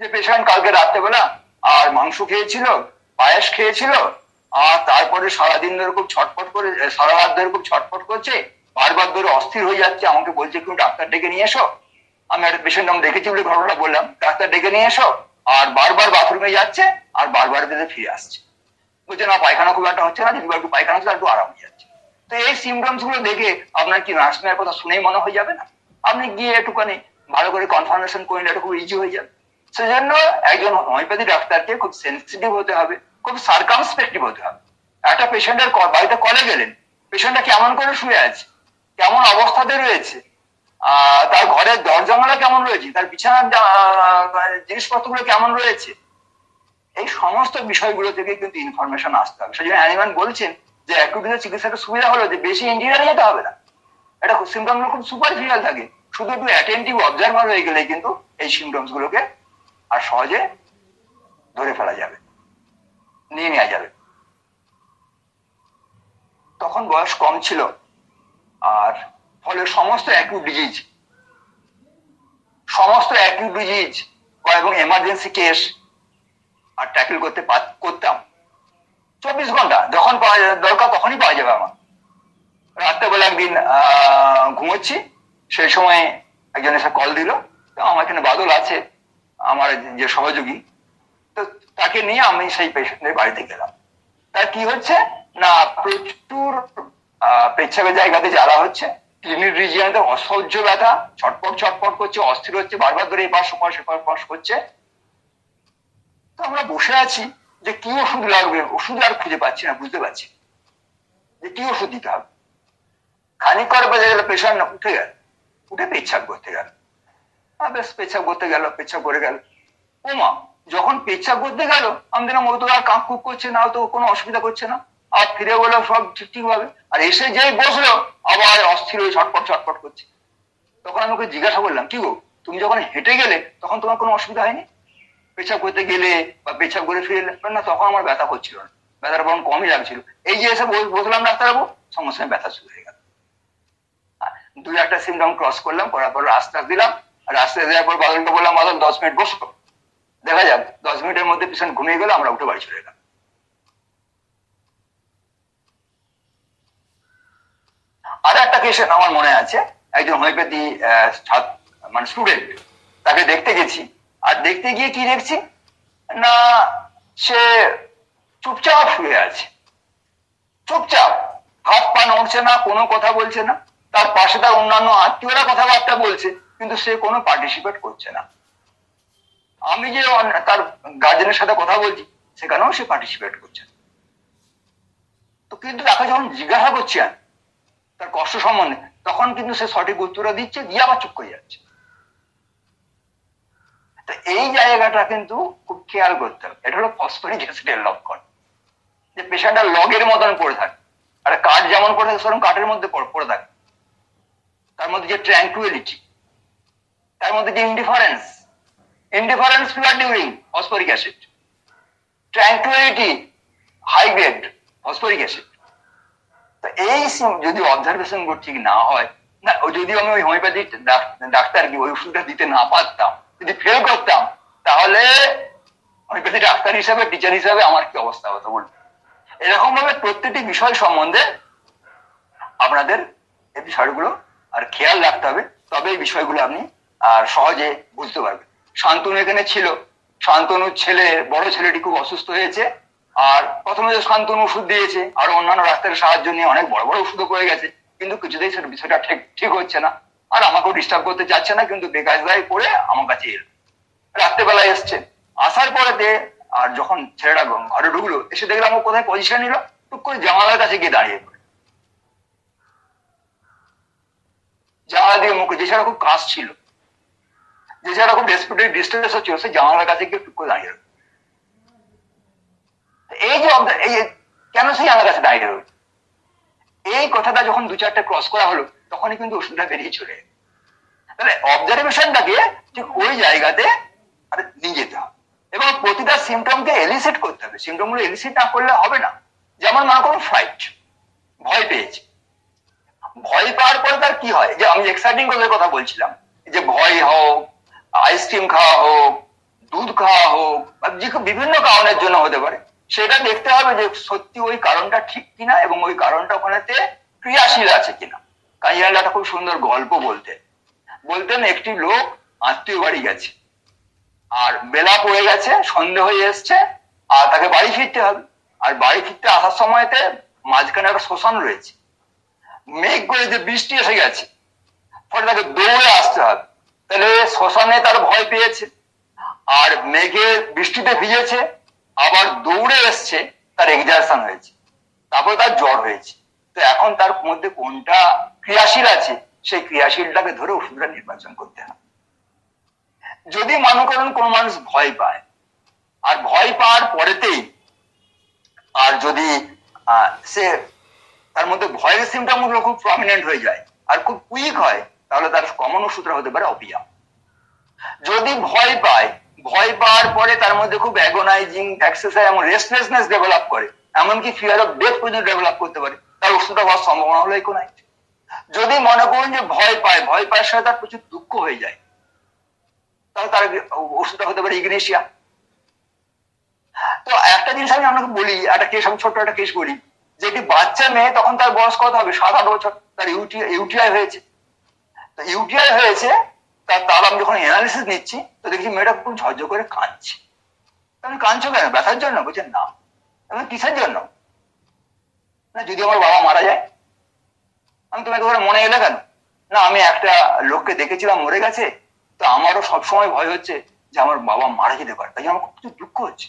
যে পেশেন্ট কালকে রাত্রেবেলা আর মাংস খেয়েছিল, পায়েস খেয়েছিল, আর তারপরে সারাদিন ধরে খুব ছটফট করে, সারা রাত ধরে খুব ছটফট করছে, বারবার ধরে অস্থির হয়ে যাচ্ছে, আমাকে বলছে, কেউ ডাক্তার ডেকে নিয়ে এসো। আমি একটা পেশেন্ট আমি দেখেছি বলে ঘটনাটা বললাম, ডাক্তার ডেকে নিয়ে এসো। আর বারবার বাথরুমে যাচ্ছে, আর বারবার বেঁধে ফিরে আসছে। বলছে, না, পায়খানা খুব একটা হচ্ছে না যদি একটু পায়খানা হচ্ছে একটু আরাম হয়ে যাচ্ছে। তো এই সিমটমসগুলো দেখে আপনার কি নার্স নেওয়ার কথা শুনেই মনে হয়ে যাবে না? আপনি গিয়ে একটুখানি ভালো করে কনফার্মেশন করে নিলে খুব ইজি হয়ে যাবে। সেজন্য একজন হোমিওপ্যাথি ডাক্তারকে খুব সেন্সিটিভ হতে হবে, খুব সার্কামস্পেক্টিভ হতে হবে। একটা পেশেন্টের বাড়িতে কলে গেলেন পেশেন্টটা কেমন করে শুয়ে আছে? কেমন অবস্থাতে রয়েছে? তার ঘরের দরজামালা কেমন রয়েছে? তার বিছানার জিনিসপত্রগুলো কেমন রয়েছে? এই সমস্ত বিষয়গুলো থেকে কিন্তু ইনফরমেশন আসতে হবে। সেই জন্য অ্যানিম্যান বলছেন যে অ্যাকুটিসের চিকিৎসাটা সুবিধা হলো যে বেশি ইঞ্জিনিয়ার যেতে হবে না। এটা সিমটম খুব সুপারফিশিয়াল থাকে। শুধু একটু অ্যাটেন্টিভ অবজারভার হয়ে গেলে কিন্তু এই সিমটমস গুলোকে আর সহজে ধরে ফেলা যাবে। নিয়ে নেওয়া যাবে। তখন বয়স কম ছিল। আর ফলে সমস্ত অ্যাকিউট ডিজিজ সমস্ত অ্যাকিউট ডিজিজ এবং এমার্জেন্সি কেস আর ট্যাকেল করতে করতাম। চব্বিশ ঘণ্টা যখন পাওয়া দরকার তখনই পাওয়া যাবে আমার। রাত্রেবেলা একদিন ঘুমোচ্ছি, সেই সময় একজন এসে কল দিল আমার এখানে বাদল আছে, আমার যে সহযোগী। তো তাকে নিয়ে আমি সেই পেশেন্টের বাড়িতে গেলাম। তার কি হচ্ছে? না, প্রচুর পেচ্ছাপের জায়গাতে জ্বালা হচ্ছে। ক্লিনিক রিজিয়নতে অসহ্য ব্যথা, ছটপট ছটপট করছে, অস্থির হচ্ছে, বারবার ধরে এপাশ ওপাশ এপাশ পাশ করছে। তো আমরা বসে আছি যে কি ওষুধ লাগবে? ওষুধ আর খুঁজে পাচ্ছি না, বুঝতে পারছি যে কি ওষুধ দিতে হবে? খানিক করে বাজে গেল না, উঠে গেল। উঠে পেচ্ছাপ করতে গেল। বেশ পেচ্ছাপ করতে গেল, পেচ্ছাপ করে গেল। ওমা, যখন পেচ্ছাপ করতে গেল, আমি দিলাম ও তো আর কাঁক কুক করছে, না তো কোনো অসুবিধা করছে না। আর ফিরে বলল সব ঠিক ভাবে আর এসে যেই বসল, আবার অস্থির হয়ে ছটপট ছটপট করছে। তখন আমি ওকে জিজ্ঞাসা করলাম, কি গো, তুমি যখন হেঁটে গেলে, তখন তোমার কোনো অসুবিধা হয়নি? পেছাব করতে গেলে বা পেছাব করে ফিরে এলে? না তখন আমার ব্যথা করছিল না। ব্যথাটা বরং কমই লাগছিল। এই যে এসে বসলাম ডাক্তারবাবু, সঙ্গে সঙ্গে ব্যথা শুরু হয়ে গেল। দুই একটা সিম সিমটম ক্রস করলাম, করার পর রাস্তা দিলাম। রাস্তা দেওয়ার পর বাদলকে বললাম, বাদল, দশ মিনিট বসো। দেখা যাক, দশ মিনিটের মধ্যে পেশেন্ট ঘুমিয়ে গেলে, আমরা উঠে বাড়ি চলে গেলাম আর একটা পেশেন্ট আমার মনে আছে। একজন হোমিওপ্যাথি মানে স্টুডেন্ট তাকে দেখতে গেছি। আর দেখতে গিয়ে কি দেখছি? না, সে চুপচাপ শুয়ে আছে। চুপচাপ। হাত পা নড়ছে না, কোনো কথা বলছে না। তার পাশে তার অন্যান্য আত্মীয়রা কথাবার্তা বলছে, কিন্তু সে কোনো পার্টিসিপেট করছে না। আমি যে তার গার্জেনের সাথে কথা বলছি, সেখানেও সে পার্টিসিপেট করছে তো কিন্তু তাকে যখন জিজ্ঞাসা করছি আমি তার কষ্ট সম্বন্ধে, তখন কিন্তু সে সঠিক উত্তরটা দিচ্ছে দিয়ে আবার চুপ করে যাচ্ছে। তো এই জায়গাটা কিন্তু খুব খেয়াল করতে হবে। এটা হলো ফসফরিক লক্ষণ। যে পেশেন্টটা লগের মতন পড়ে থাকে। আর কাঠ যেমন পড়ে থাকে, সেরকম কাঠের মধ্যে পড়ে থাকে। তার মধ্যে যে ট্র্যাঙ্কুয়ালিটি তার মধ্যে যে indifference indifference fever during phosphoric acid tranquillity high grade phosphoric acid তো এই যদি অবজারভেশন ঠিক না হয়, না, যদি আমি ওই হোমিওপ্যাথি ডাক্তার কি ওই ওষুধটা দিতে না পারতাম, যদি ফেল করতাম, তাহলে হোমিওপ্যাথি ডাক্তার হিসাবে টিচার হিসাবে আমার কি অবস্থা হতো বলুন? এরকম ভাবে প্রত্যেকটি বিষয় সম্বন্ধে আপনাদের এই বিষয়গুলো আর খেয়াল রাখতে হবে, তবে এই বিষয়গুলো আপনি আর সহজে বুঝতে পারবেন। শান্তনু এখানে ছিল। শান্তনুর ছেলে, বড় ছেলেটি খুব অসুস্থ হয়েছে। আর প্রথমে যে শান্তনু ওষুধ দিয়েছে, আর অন্যান্য ডাক্তারের সাহায্য নিয়ে অনেক বড় বড় ওষুধও করে গেছে। কিন্তু কিছুতেই সেটা বিষয়টা ঠিক ঠিক হচ্ছে না। আর আমাকেও ডিস্টার্ব করতে চাচ্ছে না, কিন্তু বেকায়দায় করে আমার কাছে এলো। রাত্রেবেলায় এসছে। আসার পরে আর যখন ছেলেটা ঘরে ঢুকলো, এসে দেখলাম ও কোথায় পজিশন নিল। টুক করে জামালার কাছে গিয়ে দাঁড়িয়ে পড়ে। জামালা দিয়ে মুখে যে ছাড়া খুব কাজ ছিল যে ছাড়া খুব রেসপিরেটরি ডিস্টেন্স হচ্ছিল, সে জামালার কাছে গিয়ে টুক করে দাঁড়িয়ে এই যে এই কেন সেই আমার কাছে দাঁড়িয়ে রয়েছে এই কথাটা যখন দু চারটে ক্রস করা হলো, তখনই কিন্তু ওষুধটা বেরিয়ে চলে তাহলে অবজারভেশনটাকে ঠিক ওই জায়গাতে আর নিয়ে যেতে হবে। এবং প্রতিটা সিমটমকে এলিসিট করতে হবে। সিমটমগুলো এলিসিট না করলে হবে না। যেমন মনে করুন ফ্লাইট ভয় পেয়েছে। ভয় পাওয়ার পরে তার কি হয়? যে আমি এক্সাইটিং কথা বলছিলাম। যে ভয় হোক আইসক্রিম খাওয়া হোক, দুধ খাওয়া হোক, বা বিভিন্ন কারণের জন্য হতে পারে। সেটা দেখতে হবে যে সত্যি ওই কারণটা ঠিক কিনা এবং ওই কারণটা ওখানেতে ক্রিয়াশীল আছে কিনা। কাজিয়াল একটা খুব সুন্দর গল্প বলতে। বলতেন একটি লোক আত্মীয় বাড়ি গেছে। আর বেলা পড়ে গেছে, সন্ধে হয়ে এসছে, আর তাকে বাড়ি ফিরতে হবে। আর বাড়ি ফিরতে আসার সময়তে মাঝখানে একটা শ্মশান রয়েছে। মেঘ করে যে বৃষ্টি এসে গেছে, ফলে তাকে দৌড়ে আসতে হবে। তাহলে শ্মশানে তার ভয় পেয়েছে। আর মেঘে বৃষ্টিতে ভিজেছে আবার দৌড়ে এসছে, তার এক্সারশন হয়েছে। তারপর তার জ্বর হয়েছে। তো এখন তার মধ্যে কোনটা ক্রিয়াশীল আছে, সেই ক্রিয়াশীলটাকে ধরে ওষুধটা নির্বাচন করতে হবে। যদি মনে করেন কোন মানুষ ভয় পায়, আর ভয় পাওয়ার পরেতেই, আর যদি সে তার মধ্যে ভয়ের সিমটমগুলো খুব প্রমিনেন্ট হয়ে যায়, আর খুব কুইক হয়, তাহলে তার কমন ওষুধটা হতে পারে অপিয়াম যদি ভয় পায় ভয় পাওয়ার পরে তার মধ্যে খুব অ্যাগোনাইজিং এক্সারসাইজ এবং রেস্টলেসনেস ডেভেলপ করে। এমনকি ফিয়ার অফ ডেথ পর্যন্ত ডেভেলপ করতে পারে। তার ওষুধটা হওয়ার সম্ভাবনা হলো ইকোনাইট যদি মনে করুন যে ভয় পায়, ভয় পাওয়ার সাথে তার প্রচুর দুঃখ হয়ে যায়। তাহলে তার ওষুধটা হতে পারে ইগনেশিয়া তো একটা জিনিস আমি আপনাকে বলি, একটা কেস আমি ছোট্ট একটা কেস বলি যে একটি বাচ্চা মেয়ে, তখন তার বয়স কত হবে? সাত আট বছর। তার ইউটিআই হয়েছে। তো ইউটিআই হয়েছে তার আমি যখন এনালিসিস নিচ্ছি তো দেখছি মেয়েটা খুব ঝরঝর করে কাঁদছে। আমি কাঁদছো কেন? ব্যথার জন্য? বলছেন না। আমি কিসের জন্য? না, যদি আমার বাবা মারা যায়, আমি তোমাকে ধরে মনে এলে কেন? না, আমি একটা লোককে দেখেছিলাম, মরে গেছে, তো আমারও সবসময় ভয় হচ্ছে যে আমার বাবা মারা যেতে পারে। তাই আমার খুব দুঃখ হচ্ছে।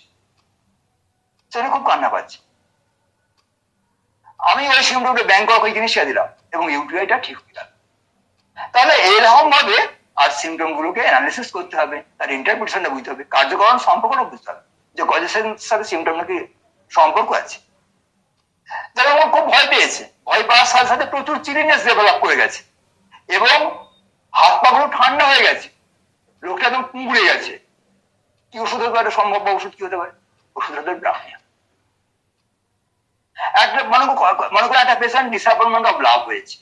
সেটা খুব কান্না পাচ্ছি। আমি ওই সিমটমটা ব্যাংকক ওই জিনিসটা দিলাম এবং ইউটিআইটা ঠিক হয়ে গেল। তাহলে এরকম ভাবে আর সিমটম গুলোকে অ্যানালিসিস করতে হবে, তার ইন্টারপ্রিটেশনটা বুঝতে হবে কার্যকরণ সম্পর্কটা বুঝতে হবে, যে গজেশন সাথে সিমটম নাকি সম্পর্ক আছে। যারা আমার খুব ভয় পেয়েছে, ভয় পাওয়ার সাথে সাথে প্রচুর চিলিনেস ডেভেলপ করে গেছে এবং হাত পা গুলো ঠান্ডা হয়ে গেছে, লোকটা একদম কুঁকড়ে গেছে। কি ওষুধ হতে পারে? সম্ভব ওষুধ কি হতে পারে? ওষুধ হতে ব্রাহ্মিয়া একটা মনে মনে করে একটা পেশেন্ট ডিসঅ্যাপয়েন্টমেন্ট অফ লাভ হয়েছে।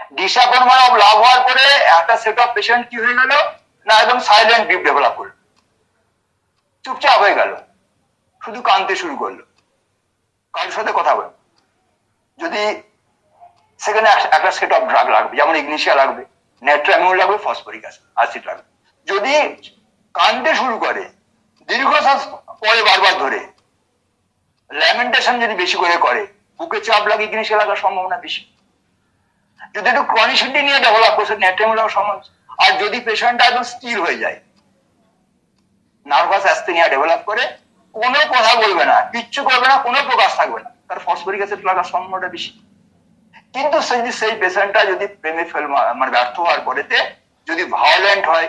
অফ লাভ হওয়ার পরে একটা সেট অফ পেশেন্ট কি হয়ে গেল? না, একদম সাইলেন্ট গ্রিপ ডেভেলপ করল চুপচাপ হয়ে গেল। শুধু কানতে শুরু করল। কারোর সাথে কথা বল। যদি সেখানে একটা সেট অফ ড্রাগ লাগবে, যেমন ইগনিশিয়া লাগবে নেট্রামিউল লাগবে ফসফরিক অ্যাসিড লাগবে। যদি কানতে শুরু করে দীর্ঘশ্বাস পরে বারবার ধরে ল্যামেন্টেশন যদি বেশি করে করে, বুকে চাপ লাগে ইগনিশিয়া লাগার সম্ভাবনা বেশি। যদি একটু ক্রনিসিটি নিয়ে ডেভেলপ করছে নেট্রামিউল লাগার সম্ভাবনা আর যদি পেশেন্টটা একদম স্থির হয়ে যায় নার্ভাস অ্যাস্থেনিয়া ডেভেলপ করে, কোনো কথা বলবে না, কিচ্ছু করবে না, কোনো প্রকাশ থাকবে না। তার ফসফরিক অ্যাসিড লাগার সম্ভাবনাটা বেশি। কিন্তু সেই সেই পেশেন্টটা যদি প্রেমে ফেল মানে ব্যর্থ হওয়ার পরেতে যদি ভায়োলেন্ট হয়,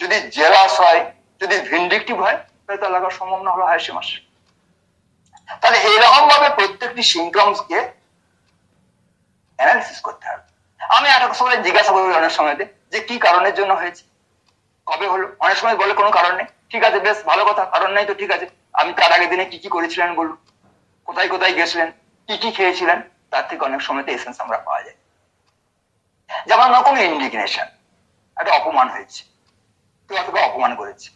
যদি জেলাস হয়, যদি ভিন্ডিকটিভ হয়, তাহলে তার লাগার সম্ভাবনা হলো হাসি মাস। তাহলে এরকম ভাবে প্রত্যেকটি সিমটমস কে অ্যানালিসিস করতে হবে। আমি একটা সময় জিজ্ঞাসা করি অনেক সময়তে, যে কি কারণের জন্য হয়েছে? কবে হলো? অনেক সময় বলে কোনো কারণ নেই। ঠিক আছে, বেশ, ভালো কথা, কারণ নেই তো ঠিক আছে। আমি তার আগের দিনে কি কি করেছিলেন বলুন? কোথায় কোথায় গেছিলেন? কি কি খেয়েছিলেন? তার থেকে অনেক সময়তে এসেন্স আমরা পাওয়া যায়। যেমন আমার কোনো ইন্ডিগনেশন একটা অপমান হয়েছে, কেউ অথবা অপমান করেছে,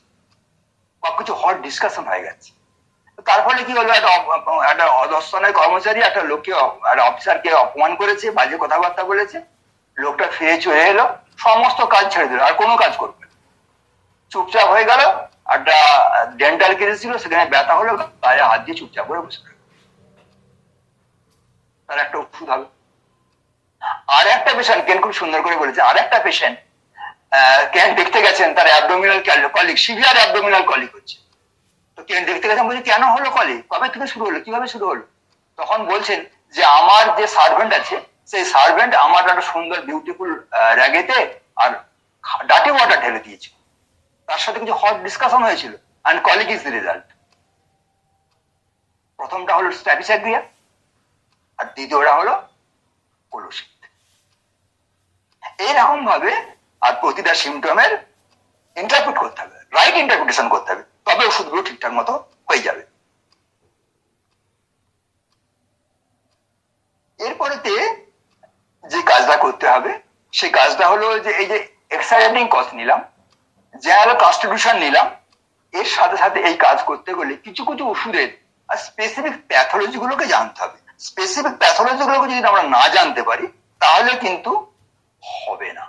বা কিছু হট ডিসকাশন হয়ে গেছে। তার ফলে কি হলো, একটা একটা অদর্শনের কর্মচারী, একটা লোককে একটা অফিসারকে অপমান করেছে, বাজে কথাবার্তা বলেছে লোকটা ফিরে চলে এলো সমস্ত কাজ ছেড়ে দিল, আর কোনো কাজ করবে চুপচাপ হয়ে গেল একটা ডেন্টাল কেস ছিল, সেখানে ব্যথা হলো, গায়ে হাত দিয়ে চুপচাপ করে বসে তার একটা ওষুধ হবে। আর একটা পেশেন্ট কেন খুব সুন্দর করে বলেছে, আর একটা পেশেন্ট কেন দেখতে গেছেন, তার abdominal colic severe abdominal colic হচ্ছে। তো কেন দেখতে গেছেন, বলছে, কেন হলো কলিক কবে থেকে শুরু হলো? কীভাবে শুরু হলো? তখন বলছেন যে, আমার যে সার্ভেন্ট আছে সেই সার্ভেন্ট আমার একটা সুন্দর বিউটিফুল র্যাগেতে আর ডাটি ওয়াটার ঢেলে দিয়েছে। তার সাথে কিছু হট ডিসকাশন হয়েছিল and colic is the result প্রথমটা হলো স্ট্যাপিস্যাগ্রিয়া আর দ্বিতীয়টা হলো কলুষিত এইরকম ভাবে আর প্রতিটা সিমটমের ইন্টারপ্রিট করতে হবে রাইট ইন্টারপ্রিটেশন করতে হবে, তবে ওষুধগুলো ঠিকঠাক মতো হয়ে যাবে। এরপরেতে যে কাজটা করতে হবে, সেই কাজটা হলো যে এই যে এক্সাইটিং কজ নিলাম জেনারেল কনস্টিটিউশন নিলাম, এর সাথে সাথে এই কাজ করতে গেলে কিছু কিছু ওষুধের আর স্পেসিফিক প্যাথোলজি গুলোকে জানতে হবে। স্পেসিফিক প্যাথোলজি গুলোকে যদি আমরা না জানতে পারি, তাহলে কিন্তু হবে না।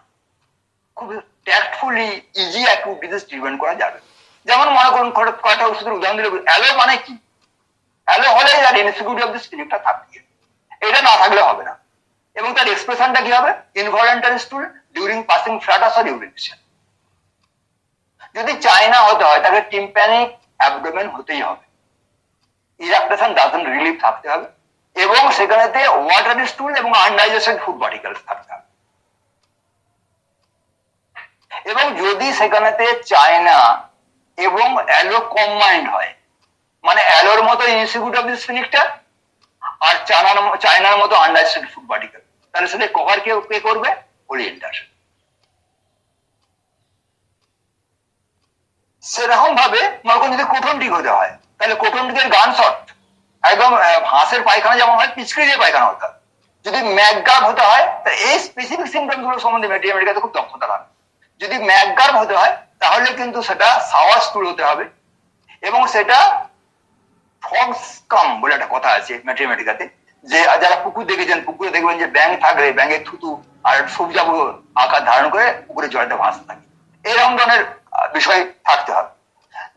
খুব tactfully easy acute disease treatment করা যাবে। যেমন মনে করুন কয়েকটা ওষুধের উদাহরণ দিলে অ্যালো মানে কি? অ্যালো হলে তার ইনসিকিউরিটি অফ দিস ফিলিংটা থাকবে। এটা না থাকলে হবে না। এবং তার এক্সপ্রেশনটা কি হবে? Involuntary stool during passing flatus আর ইউরিনেশন যদি চায়না হতে হয় তাকে টিম্প্যানিক অ্যাবডোমেন হতেই হবে। ইরাকটেশন ডাজন রিলিফ থাকতে হবে। এবং সেখানেতে ওয়াটার স্টুল এবং আনডাইজেস্টেড ফুড পার্টিকেলস থাকতে হবে। এবং যদি সেখানেতে চায়না এবং অ্যালো কম্বাইন্ড হয় মানে অ্যালোর মতো ইনস্টিটিউট অফ দিস ফিনিকটা আর চায়নার চায়নার মতো আন্ডারস্ট্যান্ড ফুড পার্টিকেল তাহলে সেটা কভার কে কে করবে? ওরিয়েন্টার সেরকম ভাবে মনে যদি কোঠনটিক হতে হয়। তাহলে কোঠনটিকের গান শট একদম হাঁসের পায়খানা যেমন হয় পিচকড়ি দিয়ে পায়খানা হতে যদি ম্যাকগার্ভ হতে হয় তাহলে এই স্পেসিফিক সিমটমসগুলো সম্বন্ধে মেডিকাতে খুব দক্ষতা লাগে যদি ম্যাকগার্ভ হতে হয়, তাহলে কিন্তু সেটা সাওয়ার স্টুল হতে হবে। এবং সেটা ফক্সকাম বলে একটা কথা আছে ম্যাথমেটিকাতে যে যারা পুকুর দেখেছেন, পুকুরে দেখবেন যে ব্যাং থাকলে, ব্যাঙের থুতু আর সবজাব আকার ধারণ করে পুকুরে জলটা ভাসতে থাকে। এরকম ধরনের বিষয় থাকতে হবে।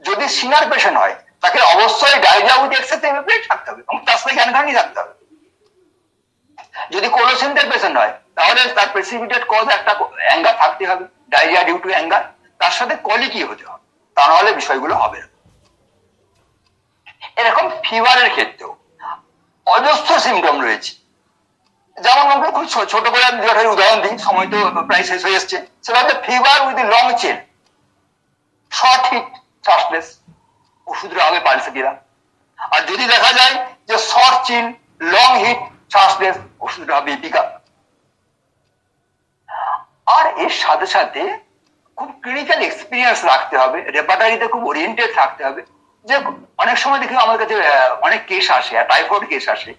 যদি সিনার পেশেন্ট হয়, তাকে অবশ্যই ডায়রিয়া উইথ এক্সেস থাকতে হবে এবং তার সাথে জ্ঞানঘানি থাকতে হবে। যদি কোলোসেন্টের পেশেন্ট হয়, তাহলে তার প্রেসিপিটেড কজ একটা অ্যাঙ্গার থাকতে হবে, ডায়রিয়া ডিউ টু অ্যাঙ্গার তার সাথে কলিটি হতে হবে। তা নাহলে বিষয়গুলো হবে এরকম ফিভারের ক্ষেত্রেও অজস্র সিমটম রয়েছে। যেমন আমরা খুব ছোট করে আমি উদাহরণ দিই, সময় তো প্রায় শেষ হয়ে এসছে। সেটা হচ্ছে fever with long chain short heat শ্বাসলেস ওষুধের আগে পাল্টে দিলাম আর যদি দেখা যায় যে শর্ট চিন লং হিট শ্বাসলেস ওষুধটা হবে ইপিকা আর এর সাথে সাথে খুব ক্লিনিক্যাল এক্সপিরিয়েন্স রাখতে হবে রেপার্টারিতে খুব ওরিয়েন্টেড থাকতে হবে। যে অনেক সময় দেখি আমার কাছে অনেক কেস আসে টাইফয়েড কেস আসে।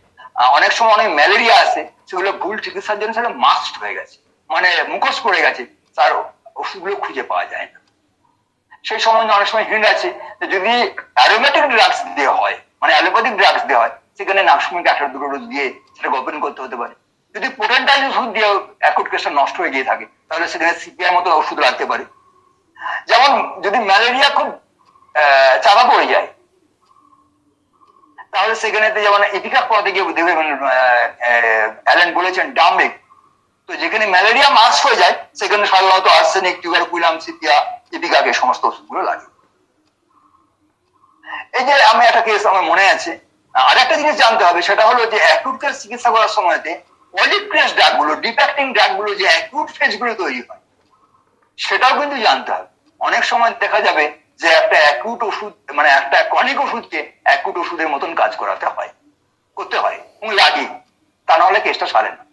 অনেক সময় অনেক ম্যালেরিয়া আসে, সেগুলো ভুল চিকিৎসার জন্য সেটা মাস্ট হয়ে গেছে। মানে মুখোশ পড়ে গেছে, তার ওষুধগুলো খুঁজে পাওয়া যায় না। সেই সম্বন্ধে অনেক সময় হিন্ট আছে যদি অ্যারোমেটিক ড্রাগস দেওয়া হয় মানে অ্যালোপ্যাথিক ড্রাগস দেওয়া হয়, সেখানে নাকসমিক আঠারো দুটো ডোজ দিয়ে সেটা গোপন করতে হতে পারে। যদি পোটেন্টাইল ওষুধ দিয়ে অ্যাকুট কেসটা নষ্ট হয়ে গিয়ে থাকে, তাহলে সেখানে সিপিআই মতো ওষুধ রাখতে পারে। যেমন যদি ম্যালেরিয়া খুব চাপা পড়ে যায়। তাহলে সেখানে যেমন ইপিকার পথে গিয়ে দেখবেন অ্যালেন বলেছেন ডাম্বিক তো যেখানে ম্যালেরিয়া মাস্ক হয়ে যায়, সেখানে সাধারণত আর্সেনিক, টিউবারকুলাম, সিপিয়া ইপিকাকে সমস্ত ওষুধগুলো লাগে। এই যে আমি একটা কেস আমার মনে আছে আর একটা জিনিস জানতে হবে, সেটা হলো যে অ্যাকুট কেস চিকিৎসা করার সময়তে পলিপ্রেস ড্রাগগুলো ডিফেক্টিং ড্রাগগুলো যে অ্যাকুট ফেজগুলো তৈরি হয়, সেটাও কিন্তু জানতে হবে। অনেক সময় দেখা যাবে যে একটা অ্যাকুট ওষুধ মানে একটা কনিক ওষুধকে অ্যাকুট ওষুধের মতন কাজ করাতে হয়, করতে হয়, এবং লাগে তা নাহলে কেসটা সারে না।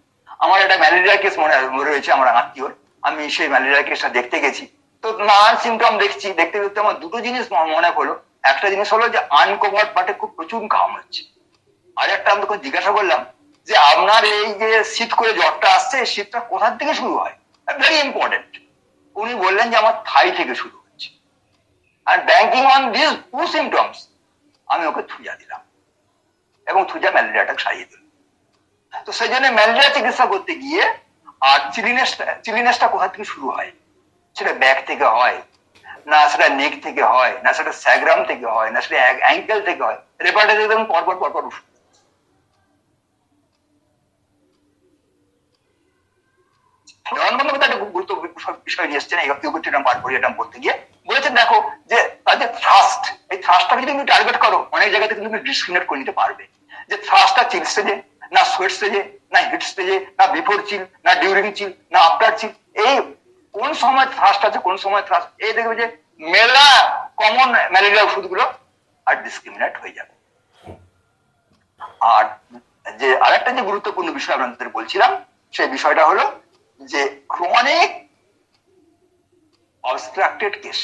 আমার একটা ম্যালেরিয়া কেস মনে রয়েছে আমার আত্মীয় আমি সেই ম্যালেরিয়া কেসটা দেখতে গেছি। তো নানান সিমটম দেখছি, দেখতে দেখতে আমার দুটো জিনিস মনে হলো একটা জিনিস হলো যে আনকভার্ড পার্টে খুব প্রচুর ঘাম হচ্ছে। আর একটা আমি জিজ্ঞাসা করলাম যে আপনার এই যে শীত করে জ্বরটা আসছে, শীতটা কোথার থেকে শুরু হয়? ভেরি ইম্পর্টেন্ট উনি বললেন যে আমার থাই থেকে শুরু। আর banking on this two symptoms আমি ওকে থুজা দিলাম। এবং থুজা ম্যালেরিয়াটা সারিয়ে দিল তো সেই জন্য ম্যালেরিয়া চিকিৎসা করতে গিয়ে আর চিলিনেসটা চিলিনেসটা কোথা থেকে শুরু হয়? সেটা ব্যাক থেকে হয়, না সেটা নেক থেকে হয়, না সেটা স্যাগ্রাম থেকে হয়, না সেটা অ্যাঙ্কেল থেকে হয়। রেপার্টার একদম পরপর পরপর ওষুধ একটা বিষয় নিয়ে এসছেন এই গিয়ে বলেছেন দেখো, যে তাদের থ্রাস্ট এই যদি তুমি টার্গেট করো, অনেক জায়গা থেকে তুমি ডিসক্রিমিনেট করে নিতে পারবে। যে থ্রাস্টটা চিল না সোয়েট স্টেজে না হিট না বিফোর চিল না ডিউরিং চিল না আফটার চিল এই কোন সময় থ্রাস্ট আছে, কোন সময় থ্রাস্ট এই দেখবে যে মেলা কমন ম্যালেরিয়া ওষুধগুলো আর ডিসক্রিমিনেট হয়ে যাবে। আর যে আরেকটা যে গুরুত্বপূর্ণ বিষয় আপনাদের বলছিলাম, সেই বিষয়টা হলো যে ক্রনিক অবস্ট্রাক্টেড কেস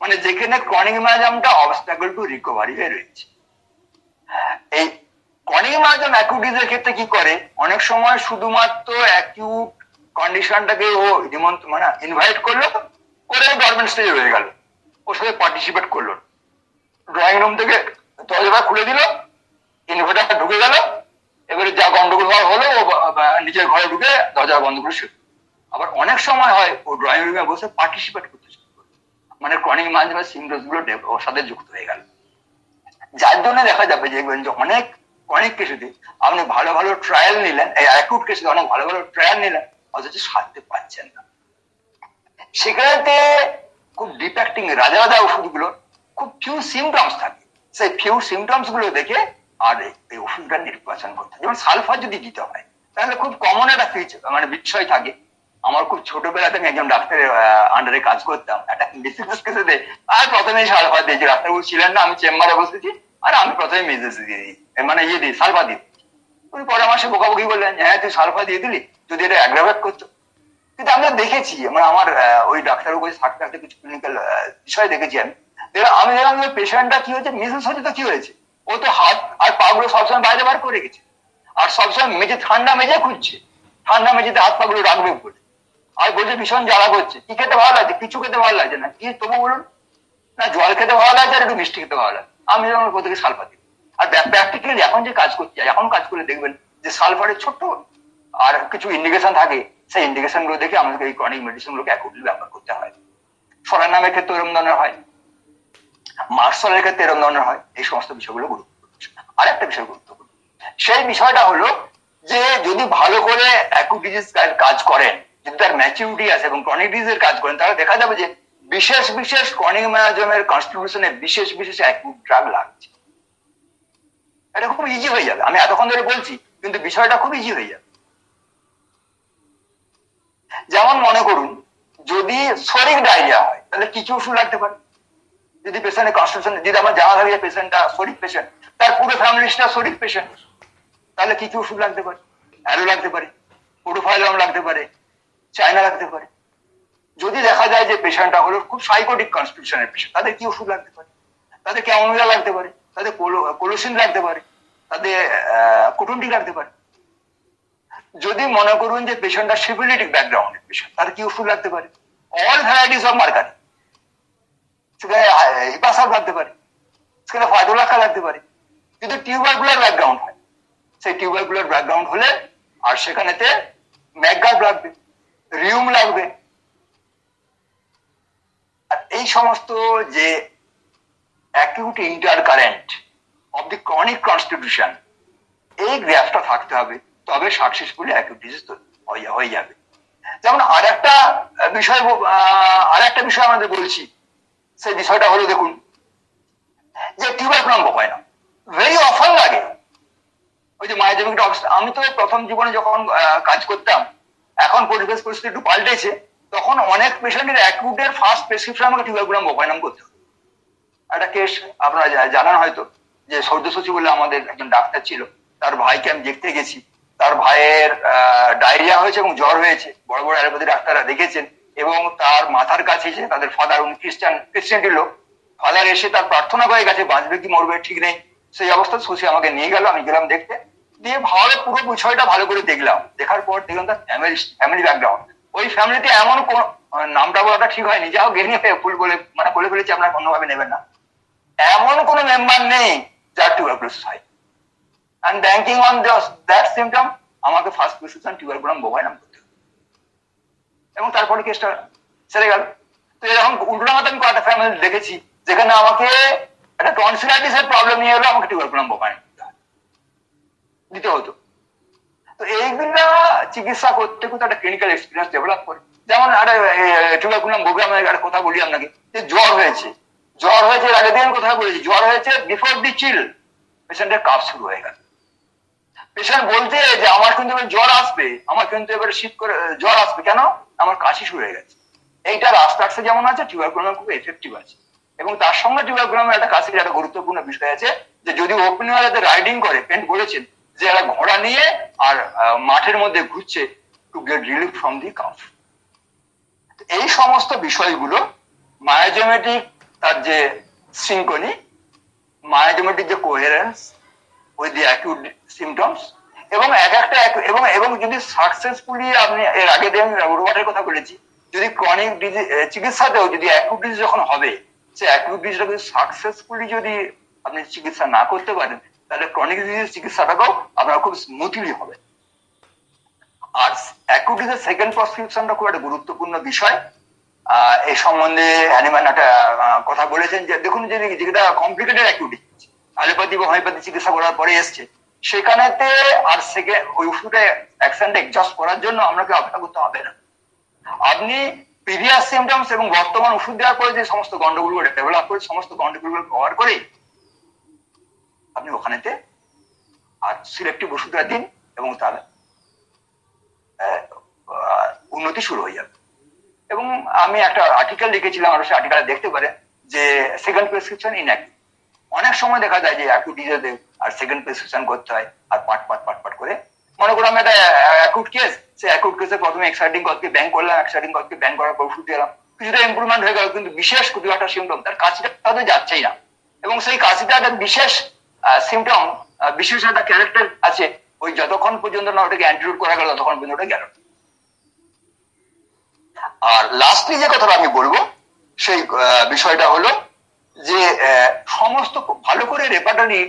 মানে যেখানে ক্রনিক ম্যাজামটা অবস্ট্রাকল টু রিকভারি হয়ে রয়েছে। এই ক্রনিক ম্যাজাম অ্যাকিউটিজের ক্ষেত্রে কি করে? অনেক সময় শুধুমাত্র অ্যাকিউট কন্ডিশনটাকে ও নিমন্ত মানে ইনভাইট করল, করে গভর্নমেন্ট স্টেজে রয়ে গেল। ওর সাথে পার্টিসিপেট করল। ড্রয়িং রুম থেকে দরজাটা খুলে দিল ইনভার্টার ঢুকে গেল এবারে যা গন্ডগোল হওয়া হলো নিজের ঘরে ঢুকে দরজা বন্ধ করে শুরু আবার অনেক সময় হয়, ও ড্রয়িং রুমে বসে পার্টিসিপেট করতে শুরু করে মানে ক্রনিক মাঝে সিমটমসগুলো ওর সাথে যুক্ত হয়ে গেল। যার জন্য দেখা যাবে যে অনেক অনেক কেসেতে আপনি ভালো ভালো ট্রায়াল নিলেন, এই অ্যাকুট কেসে অনেক ভালো ভালো ট্রায়াল নিলেন, অথচ সারতে পারছেন না। সেখানে খুব ডিপেক্টিং রাজা রাজা ওষুধগুলো, খুব ফিউ সিমটমস থাকে। সেই ফিউ সিমটমসগুলো দেখে আর এই ওষুধটা নির্বাচন করতে। যেমন সালফার যদি দিতে হয়, তাহলে খুব কমন একটা ফিচার মানে বিষয় থাকে। আমার খুব ছোটবেলাতে আমি একজন ডাক্তারের আন্ডারে কাজ করতাম। একটা ডিসিপিস কেসেতে আর প্রথমে সালফার দিয়েছি ডাক্তারবাবু ছিলেন না, আমি চেম্বারে বসেছি, আর আমি প্রথমে মেজেস দিয়ে দিই। মানে ইয়ে দিই সালফা দিই। উনি পরে আমার সে বোকাবুকি বললেন হ্যাঁ তুই সালফা দিয়ে দিলি, যদি এটা অ্যাগ্রাভেট করতো। কিন্তু আমরা দেখেছি মানে আমার ওই ডাক্তারের কাছে থাকতে থাকতে কিছু ক্লিনিক্যাল বিষয় দেখেছি আমি। আমি দেখলাম পেশেন্টটা কি হয়েছে মিসেস হচ্ছে তো কি হয়েছে? ও তো হাত আর পা গুলো সবসময় বাইরে বার করে রেখেছে। আর সবসময় মেঝে ঠান্ডা মেঝে খুঁজছে। ঠান্ডা মেঝেতে হাত পাগুলো রাখবে বলে আর বলছে, ভীষণ জ্বালা করছে। কি খেতে ভালো লাগছে? কিছু খেতে ভালো লাগছে না। কি তবু বলুন? না, জল খেতে ভালো লাগছে আর একটু মিষ্টি খেতে ভালো লাগে আমি যেমন কোথাকে সালফা দিই আর প্র্যাকটিক্যালি এখন যে কাজ করছি এখন কাজ করে দেখবেন যে সালফারের ছোট্ট আর কিছু ইন্ডিকেশন থাকে, সেই ইন্ডিকেশনগুলো দেখে আমাদেরকে এই ক্রনিক মেডিসিন গুলোকে অ্যাকুটলি ব্যবহার করতে হয়। সরার নামের ক্ষেত্রে এরকম ধরনের হয়। মার্শালের ক্ষেত্রে এরকম ধরনের হয়। এই সমস্ত বিষয়গুলো গুরুত্বপূর্ণ। আর একটা বিষয় গুরুত্বপূর্ণ। সেই বিষয়টা হলো যে যদি ভালো করে অ্যাকুট কাজ করেন, যদি তার ম্যাচিউরিটি আছে এবং ক্রনিক ডিজিজের কাজ করেন, তাহলে দেখা যাবে যে বিশেষ বিশেষ ক্রনিক ম্যানাজমের কনস্টিটিউশনে বিশেষ বিশেষ অ্যাকুট ড্রাগ লাগছে। এটা খুব ইজি হয়ে যাবে। আমি এতক্ষণ ধরে বলছি, কিন্তু বিষয়টা খুব ইজি হয়ে যাবে। যেমন মনে করুন, যদি শরীর ডায়রিয়া হয়, তাহলে কিছু ওষুধ লাগতে পারে। যদি পেশেন্টের কনস্টিটিউশন যদি আমার জানা থাকে পেশেন্টটা শরীর পেশেন্ট তার পুরো ফ্যামিলিটা শরীর পেশেন্ট তাহলে কি কি ওষুধ লাগতে পারে অ্যারো লাগতে পারে প্রোটোফাইলম লাগতে পারে, চায়না লাগতে পারে। যদি দেখা যায় যে পেশেন্টটা হলো খুব সাইকোটিক কনস্টিটিউশনের পেশেন্ট তাদের কি ওষুধ লাগতে পারে? তাদের ক্যামোমিলা লাগতে পারে, তাদের কোলোসিন লাগতে পারে, তাদের কুটুন্টি লাগতে পারে। যদি মনে করুন যে পেশেন্টটা সিভিলিটিক ব্যাকগ্রাউন্ডের পেশেন্ট তার কি ওষুধ লাগতে পারে? অল ভ্যারাইটিস অফ মার্কারি সেখানে হিপাসাল পারে। সেখানে পারে। কিন্তু টিউবারকুলার ব্যাকগ্রাউন্ড হয়, সেই টিউবারকুলার ব্যাকগ্রাউন্ড হলে আর সেখানেতে লাগবে, রিউম লাগবে। আর এই সমস্ত যে acute intercurrent of the chronic constitution এই গ্রাফটা থাকতে হবে, তবে সাকসেসফুলি অ্যাকিউট ডিজিজ হয়ে যাবে। যেমন আর একটা বিষয় আর একটা বিষয় আমাদের বলছি। সেই বিষয়টা হলো দেখুন, যে টিউবারকুলাম হয় না ভেরি অফার লাগে। ওই যে মায়াজমিক আমি তো প্রথম জীবনে যখন কাজ করতাম, এখন পরিবেশ পরিস্থিতি একটু পাল্টেছে, তখন অনেক পেশেন্টের অ্যাকুটের ফার্স্ট প্রেসক্রিপশন আমাকে টিউবারকুলাম বপাইনাম করতে হবে একটা কেস আপনারা জানান হয়তো, যে সৌদ্য সচিব বলে আমাদের একজন ডাক্তার ছিল, তার ভাইকে আমি দেখতে গেছি। তার ভাইয়ের ডায়রিয়া হয়েছে এবং জ্বর হয়েছে। বড় বড় অ্যালোপ্যাথি ডাক্তাররা দেখেছেন। এবং তার মাথার কাছে যে তাদের ফাদার উনি খ্রিস্টান খ্রিস্টানটির লোক ফাদার এসে তার প্রার্থনা করে গেছে, বাঁচবে কি, মরবে, ঠিক নেই। সেই অবস্থা শশী আমাকে নিয়ে গেল, আমি গেলাম দেখতে। দিয়ে ভালো পুরো বিষয়টা ভালো করে দেখলাম। দেখার পর দেখলাম তার ফ্যামিলি ফ্যামিলি ব্যাকগ্রাউন্ড ওই ফ্যামিলিতে এমন কোন নামটা বলাটা ঠিক হয়নি। যা হোক গেনি ফুল বলে মানে বলে ফেলেছি, আপনার অন্যভাবে নেবেন না। এমন কোন মেম্বার নেই যার টিউবারকুলোসিস হয়। And banking on that symptom আমাকে ফার্স্ট প্রেসক্রিপশন টিউবারকুলাম বোবাই নাম এবং তারপরে কেসটা সেরে গেল। তো এরকম উল্টোনামাতে আমি কয়েকটা ফ্যামিলি দেখেছি, যেখানে আমাকে একটা টনসিলাইটিসের প্রবলেম নিয়ে এলো, আমাকে টিউবারকুলাম বোবাই দিতে হতো। তো এইগুলা চিকিৎসা করতে করতে একটা ক্লিনিক্যাল এক্সপিরিয়েন্স ডেভেলপ করে। যেমন একটা টিউবারকুলাম বোবে আমি একটা কথা বলি আপনাকে, যে জ্বর হয়েছে। জ্বর হয়েছে আগের দিন কথা বলেছি, জ্বর হয়েছে বিফোর দি চিল পেশেন্টের কাপ শুরু হয়ে গেল। পেশেন্ট বলতে যে আমার কিন্তু এবার জ্বর আসবে, আমার কিন্তু এবার শীত করে জ্বর আসবে। কেন? আমার কাশি শুরু হয়ে গেছে। এইটা রাস্তাক্সে যেমন আছে, টিউবারকুলাম খুব এফেক্টিভ আছে। এবং তার সঙ্গে টিউবারকুলামের একটা কাশির একটা গুরুত্বপূর্ণ বিষয় আছে, যে যদি ওপেনার রাইডিং করে পেন্ট বলেছেন, যে একটা ঘোড়া নিয়ে আর মাঠের মধ্যে ঘুরছে to get relief from the cough এই সমস্ত বিষয়গুলো মায়াজোমেটিক তার যে সিঙ্কনি মায়াজোমেটিক যে coherence with the acute symptoms এবং এক একটা এবং এবং যদি সাকসেসফুলি আপনি এর আগে দিয়ে আমি রোবটের কথা বলেছি, যদি ক্রনিক ডিজিজ চিকিৎসাতেও যদি অ্যাকিউট ডিজিজ যখন হবে, সে অ্যাকিউট ডিজিজটা যদি সাকসেসফুলি যদি আপনি চিকিৎসা না করতে পারেন, তাহলে ক্রনিক ডিজিজ চিকিৎসাটাকেও আপনার খুব স্মুথলি হবে। আর অ্যাকুটিসের সেকেন্ড প্রেসক্রিপশনটা খুব একটা গুরুত্বপূর্ণ বিষয়। এই সম্বন্ধে হ্যানিম্যান একটা কথা বলেছেন যে, দেখুন যে যেটা কমপ্লিকেটেড অ্যাকিউটি অ্যালোপ্যাথি বা হোমিওপ্যাথি চিকিৎসা করার পরে এসছে। সেখানেতে আর সেকেন্ড ওই ওষুধে অ্যাকশনটা এডজাস্ট করার জন্য আপনাকে অপেক্ষা করতে হবে না। আপনি প্রিভিয়াস সিমটমস এবং বর্তমান ওষুধ দেওয়ার পরে যে সমস্ত গন্ডগোলগুলো ডেভেলপ করে, সমস্ত গন্ডগোলগুলো কভার করে, আপনি ওখানেতে আর সিলেক্টিভ ওষুধটা দিন এবং তার উন্নতি শুরু হয়ে যাবে। এবং আমি একটা আর্টিকেল লিখেছিলাম আর সেই আর্টিকেল দেখতে পারে যে সেকেন্ড প্রেসক্রিপশন ইনঅ্যাক্টিভ অনেক সময় দেখা যায় যে অ্যাকুট ডিজিজে আর সেকেন্ড প্রেসক্রিপশন করতে হয়, আর পাট পাট পাট পাট করে। মনে করো আমি একটা অ্যাকুট কেস সে অ্যাকুট কেসে প্রথমে এক্সাইটিং কতকে ব্যাংক করলাম এক্সাইটিং কতকে ব্যাংক করার পর ওষুধ দিলাম। কিছুটা ইম্প্রুভমেন্ট হয়ে গেল, কিন্তু বিশেষ কিছু একটা সিমটম তার কাশিটা হয়তো যাচ্ছেই না। এবং সেই কাশিটা একটা বিশেষ সিমটম বিশেষ একটা ক্যারেক্টার আছে, ওই যতক্ষণ পর্যন্ত না ওটাকে অ্যান্টিরুট করা গেল, ততক্ষণ পর্যন্ত ওটা গেল। আর লাস্টলি যে কথাটা আমি বলব, সেই বিষয়টা হলো যে সমস্ত ভালো করে রেপার্টারি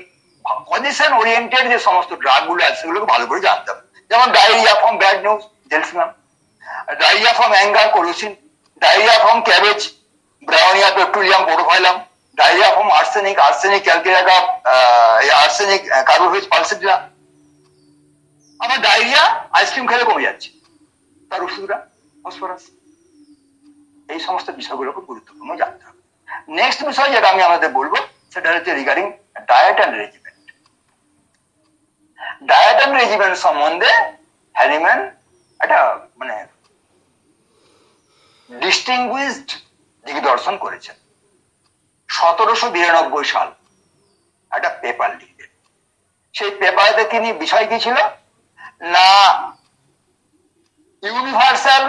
পজিশন ওরিয়েন্টেড যে সমস্ত ড্রাগগুলো আছে, সেগুলোকে ভালো করে জানতে হবে। যেমন diarrhoea from bad news gelsemium diarrhoea from anger colocynth diarrhoea from cabbage bryonia petroleum podophyllum diarrhoea from arsenic arsenic calcarea arsenic carbo veg pulsatilla আমার ডায়রিয়া আইসক্রিম খেলে কমে যাচ্ছে। তার ওষুধটা ফসফরাস এই সমস্ত বিষয়গুলোকে গুরুত্বপূর্ণ জানতে হবে। নেক্সট বিষয় যেটা আমি আমাদের বলব, সেটা হচ্ছে regarding diet and regimen diet and regimen সম্বন্ধে হ্যারিম্যান একটা মানে ডিস্টিংগুইজড দিগদর্শন করেছেন। সতেরোশো বিরানব্বই সাল একটা পেপার লিখলেন। সেই পেপারে তিনি বিষয় কি ছিল? না ইউনিভার্সাল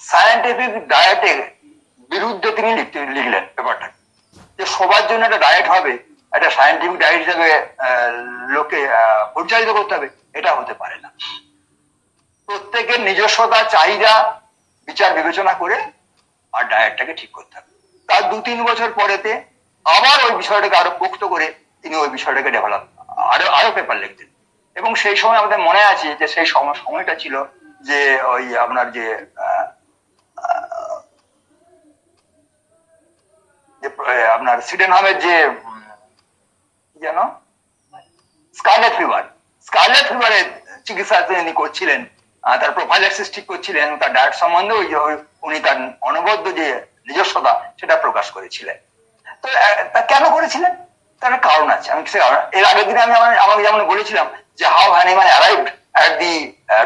সায়েন্টিফিক ডায়েটের বিরুদ্ধে তিনি লিখতে লিখলেন পেপারটা যে সবার জন্য একটা ডায়েট হবে, একটা সায়েন্টিফিক ডায়েট হিসেবে লোকে পরিচালিত করতে হবে, এটা হতে পারে না। প্রত্যেকের নিজস্বতা, চাহিদা, বিচার বিবেচনা করে আর ডায়েটটাকে ঠিক করতে হবে। তার দু তিন বছর পরেতে আবার ওই বিষয়টাকে আরও পোক্ত করে তিনি ওই বিষয়টাকে ডেভেলপ আরও আরও পেপার লিখতেন। এবং সেই সময় আমাদের মনে আছে যে সেই সময় সময়টা ছিল যে ওই আপনার যে আপনার সিডেনহামের যে যেন? স্কারলেট ফিভার স্কারলেট ফিভারের চিকিৎসা তিনি করছিলেন। তার প্রোফাইলাক্সিস ঠিক করছিলেন তার ডায়েট সম্বন্ধে উনি তার অনবদ্য যে নিজস্বতা, সেটা প্রকাশ করেছিলেন। তো কেন করেছিলেন? তার কারণ আছে। আমি এর আগের দিনে আমি আমাকে যেমন বলেছিলাম যে how Hahnemann arrived at the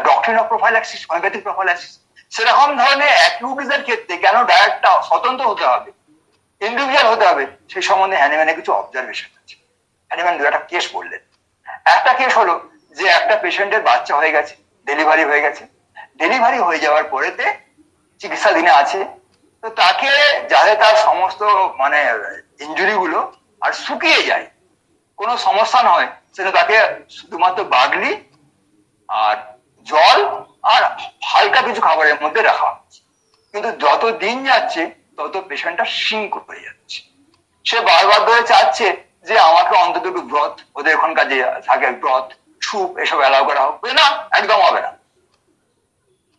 doctrine of prophylaxis homeopathic prophylaxis সেরকম ধরনের অ্যাকিউটিসের ক্ষেত্রে কেন ডায়েটটা স্বতন্ত্র হতে হবে? ইন্ডিভিজুয়াল হতে হবে। সেই সম্বন্ধে হ্যানিম্যানের কিছু অবজারভেশন আছে। হ্যানিম্যান দু একটা কেস বললেন। একটা কেস হলো যে একটা পেশেন্টের বাচ্চা হয়ে গেছে ডেলিভারি হয়ে গেছে। ডেলিভারি হয়ে যাওয়ার পরেতে চিকিৎসাধীনে আছে। তো তাকে যাতে তার সমস্ত মানে ইঞ্জুরি গুলো আর শুকিয়ে যায়, কোনো সমস্যা নয় সেটা তাকে শুধুমাত্র বাগলি আর জল আর হালকা কিছু খাবারের মধ্যে রাখা কিন্তু যত দিন যাচ্ছে তত পেশেন্টটা সিঙ্ক করে যাচ্ছে। সে বারবার ধরে চাচ্ছে যে আমাকে অন্তত একটু ব্রথ ওদের ওখানকার যে থাকে ব্রথ স্যুপ এসব অ্যালাউ করা হবে না, একদম হবে না।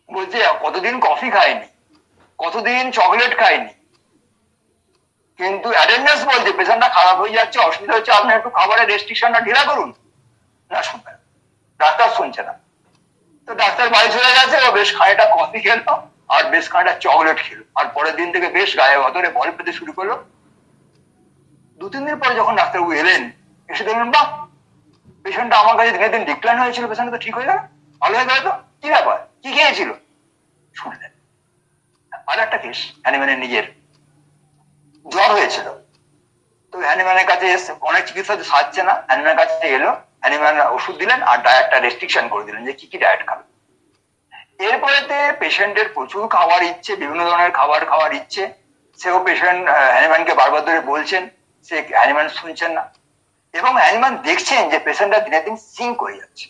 বলছে, কতদিন কফি খায়নি কতদিন চকলেট খায়নি কিন্তু অ্যাটেন্ডেন্স বলছে, পেশেন্টটা খারাপ হয়ে যাচ্ছে, অসুবিধা হচ্ছে, আপনি একটু খাবারের রেস্ট্রিকশনটা ঢিলা করুন। না, শুনবে ডাক্তার শুনছে না। তো ডাক্তার বাড়ি চলে গেছে, ও বেশ খানিকটা কফি খেলো। আর বেশ খানিকটা চকলেট খেলো। আর পরের দিন থেকে বেশ গায়ে অতরে ভয় পেতে শুরু করল। দু, তিন দিন পরে যখন ডাক্তারবাবু এলেন, এসে দেখলেন, বাহ! পেশেন্টটা আমার কাছে দিনের দিন ডিক্লাইন হয়েছিল পেশেন্ট তো ঠিক হয়ে গেল। ভালো হয়ে গেল তো? কি ব্যাপার? কি খেয়েছিল? শুনলেন আর একটা কেস হ্যানিম্যানের নিজের। জ্বর হয়েছিল। তো হ্যানিম্যানের কাছে এসে অনেক চিকিৎসা সারছে না। হ্যানিম্যানের কাছে এলো। হ্যানিম্যান ওষুধ দিলেন আর ডায়েটটা রেস্ট্রিকশন করে দিলেন যে কি কি ডায়েট খাবে। এরপরেতে পেশেন্টের প্রচুর খাবার ইচ্ছে, বিভিন্ন ধরনের খাবার খাওয়ার ইচ্ছে। সেও পেশেন্ট হ্যানিম্যানকে বারবার ধরে বলছেন, সে হ্যানিম্যান শুনছেন না। এবং হ্যানিম্যান দেখছেন যে পেশেন্টটা দিনে দিন সিঙ্ক হয়ে যাচ্ছে।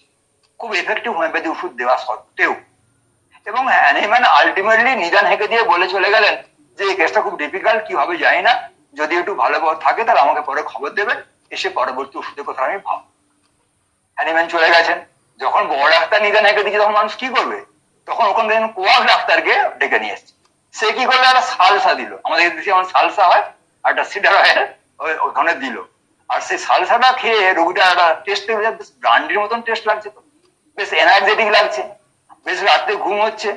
খুব এফেক্টিভ হোমিওপ্যাথি ওষুধ দেওয়া সত্ত্বেও। এবং হ্যানিম্যান আলটিমেটলি নিদান হেঁকে দিয়ে বলে চলে গেলেন যে, এই কেসটা খুব ডিফিকাল্ট কি হবে জানি না? যদি একটু ভালো থাকে তাহলে আমাকে পরে খবর দেবেন, এসে পরবর্তী ওষুধের কথা আমি ভাব হ্যানিম্যান চলে গেছেন। যখন বড় ডাক্তার নিদান হেঁকে দিকে তখন মানুষ কি করবে? তখন ওখান থেকে কোয়াক ডাক্তারকে ডেকে নিয়ে এসছে। সে কি করল? একটা সালসা দিল। আমাদের দেশে যেমন সালসা হয়, আর একটা সিডার অয়েল ওখানে দিল। আর সেই সালসাটা খেয়ে রোগীটা একটা টেস্ট বেশ ব্রান্ডির মতন টেস্ট লাগছে তো। বেশ এনার্জেটিক লাগছে। বেশ রাত্রে ঘুম হচ্ছে।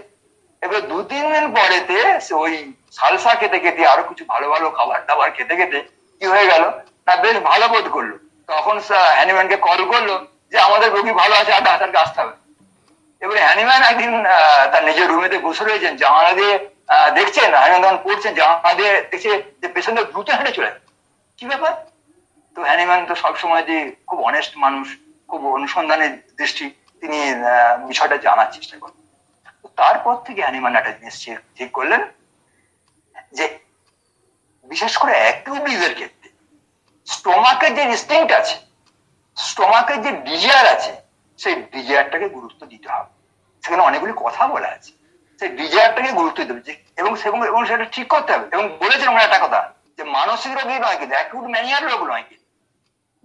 এবার দু তিন দিন পরেতে সে ওই সালসা খেতে খেতে আরও কিছু ভালো ভালো খাবার দাবার খেতে খেতে কি হয়ে গেল? না, বেশ ভালো বোধ করল। তখন হ্যানিম্যানকে কল করল যে, আমাদের রোগী ভালো আছে, আর ডাক্তারকে আসতে হবে। এবারে হ্যানিম্যান একদিন তার নিজের রুমেতে বসে রয়েছেন জানালা দিয়ে দেখছেন হ্যানিম্যান তখন পড়ছেন জানালা দিয়ে দেখছে যে পেছনে দ্রুত হেঁটে চলে কি ব্যাপার? তো হ্যানিম্যান তো সবসময় যে খুব অনেস্ট মানুষ, খুব অনুসন্ধানের দৃষ্টি, তিনি বিষয়টা জানার চেষ্টা করেন। তারপর থেকে অ্যানিম্যান একটা জিনিস ঠিক করলেন, যে বিশেষ করে অ্যাক্টিভিটিজের ক্ষেত্রে স্টোমাকের যে ইনস্টিংক্ট আছে স্টোমাকের যে ডিজায়ার আছে সেই ডিজায়ারটাকে গুরুত্ব দিতে হবে। সেখানে অনেকগুলি কথা বলা আছে। সেই ডিজায়ারটাকে গুরুত্ব দিতে হবে এবং এবং সেটা ঠিক করতে হবে। এবং বলেছেন আমরা একটা কথা, যে মানসিক রোগী নয় কিন্তু অ্যাকুট ম্যানিয়ার রোগ নয় কিন্তু।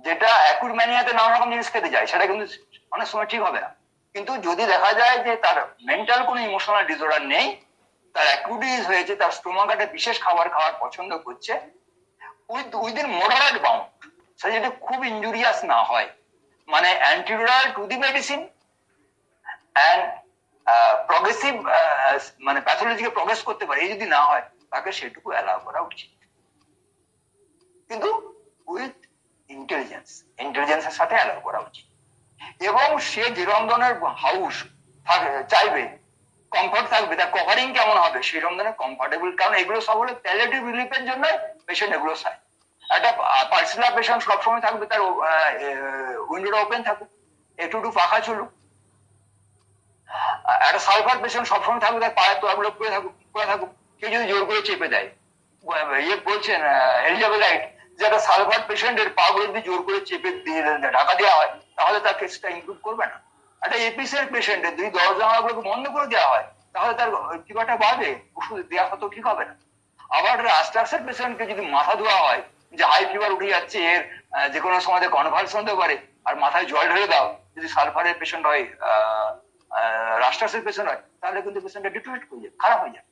যেটা অ্যাকুট ম্যানিয়াতে নানা রকম জিনিস খেতে যায়, সেটা কিন্তু অনেক সময় ঠিক হবে না। কিন্তু যদি দেখা যায় যে তার মেন্টাল কোনো ইমোশনাল ডিসঅর্ডার নেই, তার অ্যাকুটিস হয়েছে, তার স্টোমাক একটা বিশেষ খাবার খাওয়ার পছন্দ করছে উইথ উইদিন মোডারেট বাউন্ড সেটা যদি খুব ইঞ্জুরিয়াস না হয় মানে antidotal to the medicine and progressive মানে প্যাথোলজিকে প্রগ্রেস করতে পারে। এই যদি না হয়, তাকে সেটুকু অ্যালাউ করা উচিত। কিন্তু উইথ ইন্টেলিজেন্স ইন্টেলিজেন্সের সাথে অ্যালাউ করা উচিত। এবং সে যেরকম ধরনের হাউস চাইবে কমফর্ট থাকবে, তার কভারিং কেমন হবে সেরকম ধরনের কমফর্টেবল কারণ এগুলো সব হলো প্যালেটিভ রিলিফের জন্য পেশেন্ট এগুলো চায়। একটা পার্সোনাল পেশেন্ট সবসময় থাকবে, তার উইন্ডোটা ওপেন থাকুক, একটু একটু পাখা চলুক একটা সালফার পেশেন্ট সবসময় থাকবে তার পায়ের তোয়াগুলো পড়ে থাকুক পড়ে থাকুক, কেউ যদি জোর করে চেপে দেয়। ইয়ে বলছেন এলিজাবেলাইট যে একটা সালফার পেশেন্টের পা গুলো যদি জোর করে চেপে দিয়ে ঢাকা দেওয়া হয়, তাহলে তার কেসটা ইমপ্রুভ করবে না। একটা এপিসের পেশেন্টের যদি দরজা গুলোকে বন্ধ করে দেওয়া হয়, তাহলে তার ফিভারটা বাড়বে ওষুধ দেওয়া হতো ঠিক হবে না। আবার আস্ট্রাক্সার পেশেন্টকে যদি মাথা ধোয়া হয় যে হাই ফিভার উঠে যাচ্ছে, এর যে কোনো সময় কনভার্সন হতে পারে। আর মাথায় জল ঢেলে দাও, যদি সালফারের পেশেন্ট হয় রাস্টার্সের পেশেন্ট হয়, তাহলে কিন্তু পেশেন্টটা ডিটোরেট হয়ে যাবে, খারাপ হয়ে যাবে।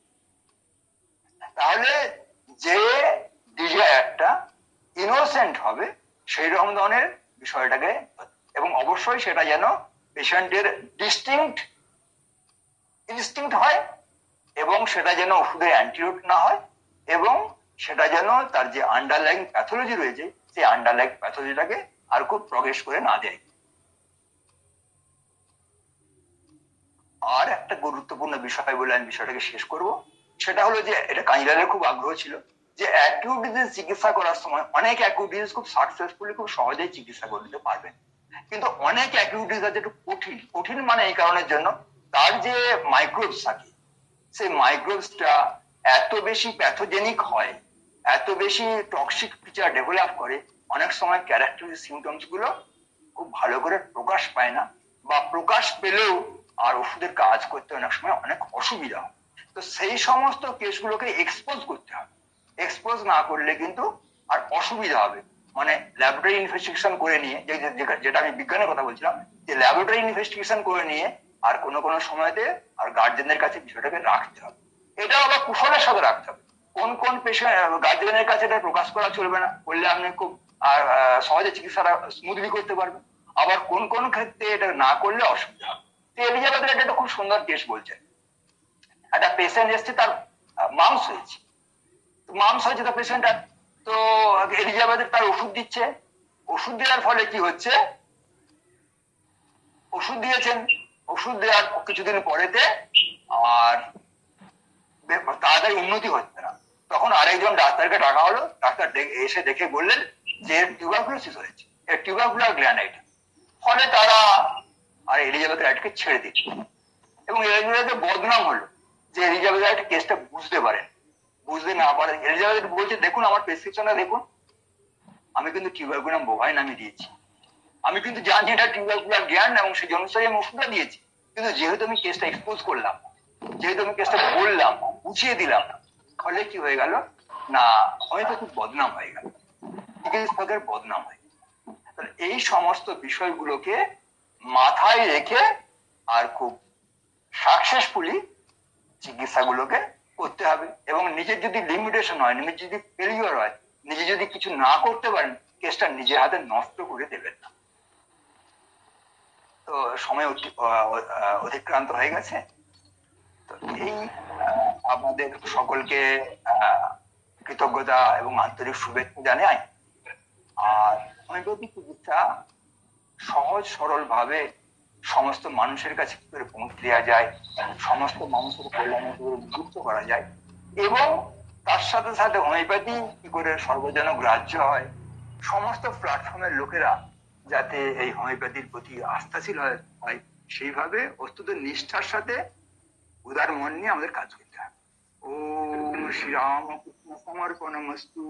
তাহলে যে ডিজায়ারটা ইনোসেন্ট হবে সেই রকম ধরনের বিষয়টাকে, এবং অবশ্যই সেটা যেন পেশেন্টের ডিস্টিংক্ট ইনস্টিংক্ট হয়, এবং সেটা যেন ওষুধের অ্যান্টিরোট না হয়, এবং সেটা যেন তার যে আন্ডারলাইং প্যাথোলজি রয়েছে, সেই আন্ডারলাইং প্যাথোলজিটাকে আর খুব প্রবেশ করে না দেয়। আর একটা গুরুত্বপূর্ণ বিষয় বলে আমি বিষয়টাকে শেষ করব, সেটা হলো যে এটা কাঞ্জিলালের খুব আগ্রহ ছিল, যে অ্যাকিউট ডিজিজ চিকিৎসা করার সময় অনেক অ্যাকিউট ডিজিজ খুব সাকসেসফুলি খুব সহজেই চিকিৎসা করে দিতে পারবেন। কিন্তু অনেক অ্যাকিউট ডিজিজ আছে একটু কঠিন কঠিন মানে এই কারণের জন্য তার যে মাইক্রোবস থাকে, সেই মাইক্রোবসটা এত বেশি প্যাথোজেনিক হয় এত বেশি টক্সিক ফিচার ডেভেলপ করে, অনেক সময় ক্যারেক্টারিস্টিক সিমটমসগুলো খুব ভালো করে প্রকাশ পায় না বা প্রকাশ পেলেও আর ওষুধের কাজ করতে অনেক সময় অনেক অসুবিধা হয়। তো সেই সমস্ত কেসগুলোকে এক্সপোজ করতে হবে। এক্সপোজ না করলে কিন্তু আর অসুবিধা হবে। মানে ল্যাবরেটরি ইনভেস্টিগেশন করে নিয়ে যেটা আমি বিজ্ঞানের কথা বলছিলাম, যে ল্যাবরেটরি ইনভেস্টিগেশন করে নিয়ে আর কোনো কোনো সময়তে আর গার্জেনদের কাছে বিষয়টাকে রাখতে হবে। এটা আবার কুশলের সাথে রাখতে হবে। কোন কোন পেশেন্ট গার্জেনের কাছে এটা প্রকাশ করা চলবে না। করলে আপনি খুব, আর সহজে চিকিৎসাটা স্মুথলি করতে পারবেন। আবার কোন কোন ক্ষেত্রে এটা না করলে অসুবিধা হবে। তো এলিজাবেথের একটা খুব সুন্দর কেস বলছে। একটা পেশেন্ট এসছে, তার মাংস হয়েছে। মাংস হয়েছে তার পেশেন্টটার তো এলিজাবেথের তার ওষুধ দিচ্ছে। ওষুধ দেওয়ার ফলে কি হচ্ছে? ওষুধ দিয়েছেন। ওষুধ দেওয়ার কিছুদিন পরেতে আর তাড়াতাড়ি উন্নতি হচ্ছে না। তখন আরেকজন ডাক্তারকে ডাকা হলো। ডাক্তার এসে দেখে বললেন যে টিউবারকুলোসিস হয়েছে। টিউবারকুলার গ্ল্যানাইট ফলে তারা আর এলিজাবেথ রাইটকে ছেড়ে দিচ্ছে এবং এলিজাবেথের বদনাম হলো যে এলিজাবেথ রাইট কেসটা বুঝতে পারেন। বুঝতে না পারে এলিজাবেথ বলছে, দেখুন, আমার প্রেসক্রিপশনটা দেখুন। আমি কিন্তু টিউবারকুলাম বোভাই নামে দিয়েছি। আমি কিন্তু জানি এটা টিউবারকুলার জ্ঞান এবং সেই অনুসারে আমি ওষুধটা দিয়েছি। কিন্তু যেহেতু আমি কেসটা এক্সপোজ করলাম, যেহেতু আমি কেসটা বললাম, বুঝিয়ে দিলাম ফলে কি হয়ে গেল? না, হয়তো খুব বদনাম হয়ে গেল। চিকিৎসকের বদনাম হয় তাহলে এই সমস্ত বিষয়গুলোকে মাথায় রেখে আর খুব সাকসেসফুলি চিকিৎসাগুলোকে করতে হবে। এবং নিজের যদি লিমিটেশন হয়, নিজের যদি ফেলিওর হয়, নিজে যদি কিছু না করতে পারেন কেসটা নিজের হাতে নষ্ট করে দেবেন না। তো সময় অতিক্রান্ত হয়ে গেছে। এই আপনাদের সকলকে কৃতজ্ঞতা এবং আন্তরিক শুভেচ্ছা জানাই। আর হোমিওপ্যাথি চিকিৎসা সহজ সরল ভাবে সমস্ত মানুষের কাছে কি করে পৌঁছে দেওয়া যায় সমস্ত মানুষের কল্যাণে কি করে যায় এবং তার সাথে সাথে হোমিওপ্যাথি কি করে সর্বজন গ্রাহ্য হয়, সমস্ত প্ল্যাটফর্মের লোকেরা যাতে এই হোমিওপ্যাথির প্রতি আস্থাশীল হয়, সেইভাবে অস্তুত নিষ্ঠার সাথে উদার মন নিয়ে আমাদের কাজ করতে হবে। ওম শ্রীরাম সমর্পণমস্তু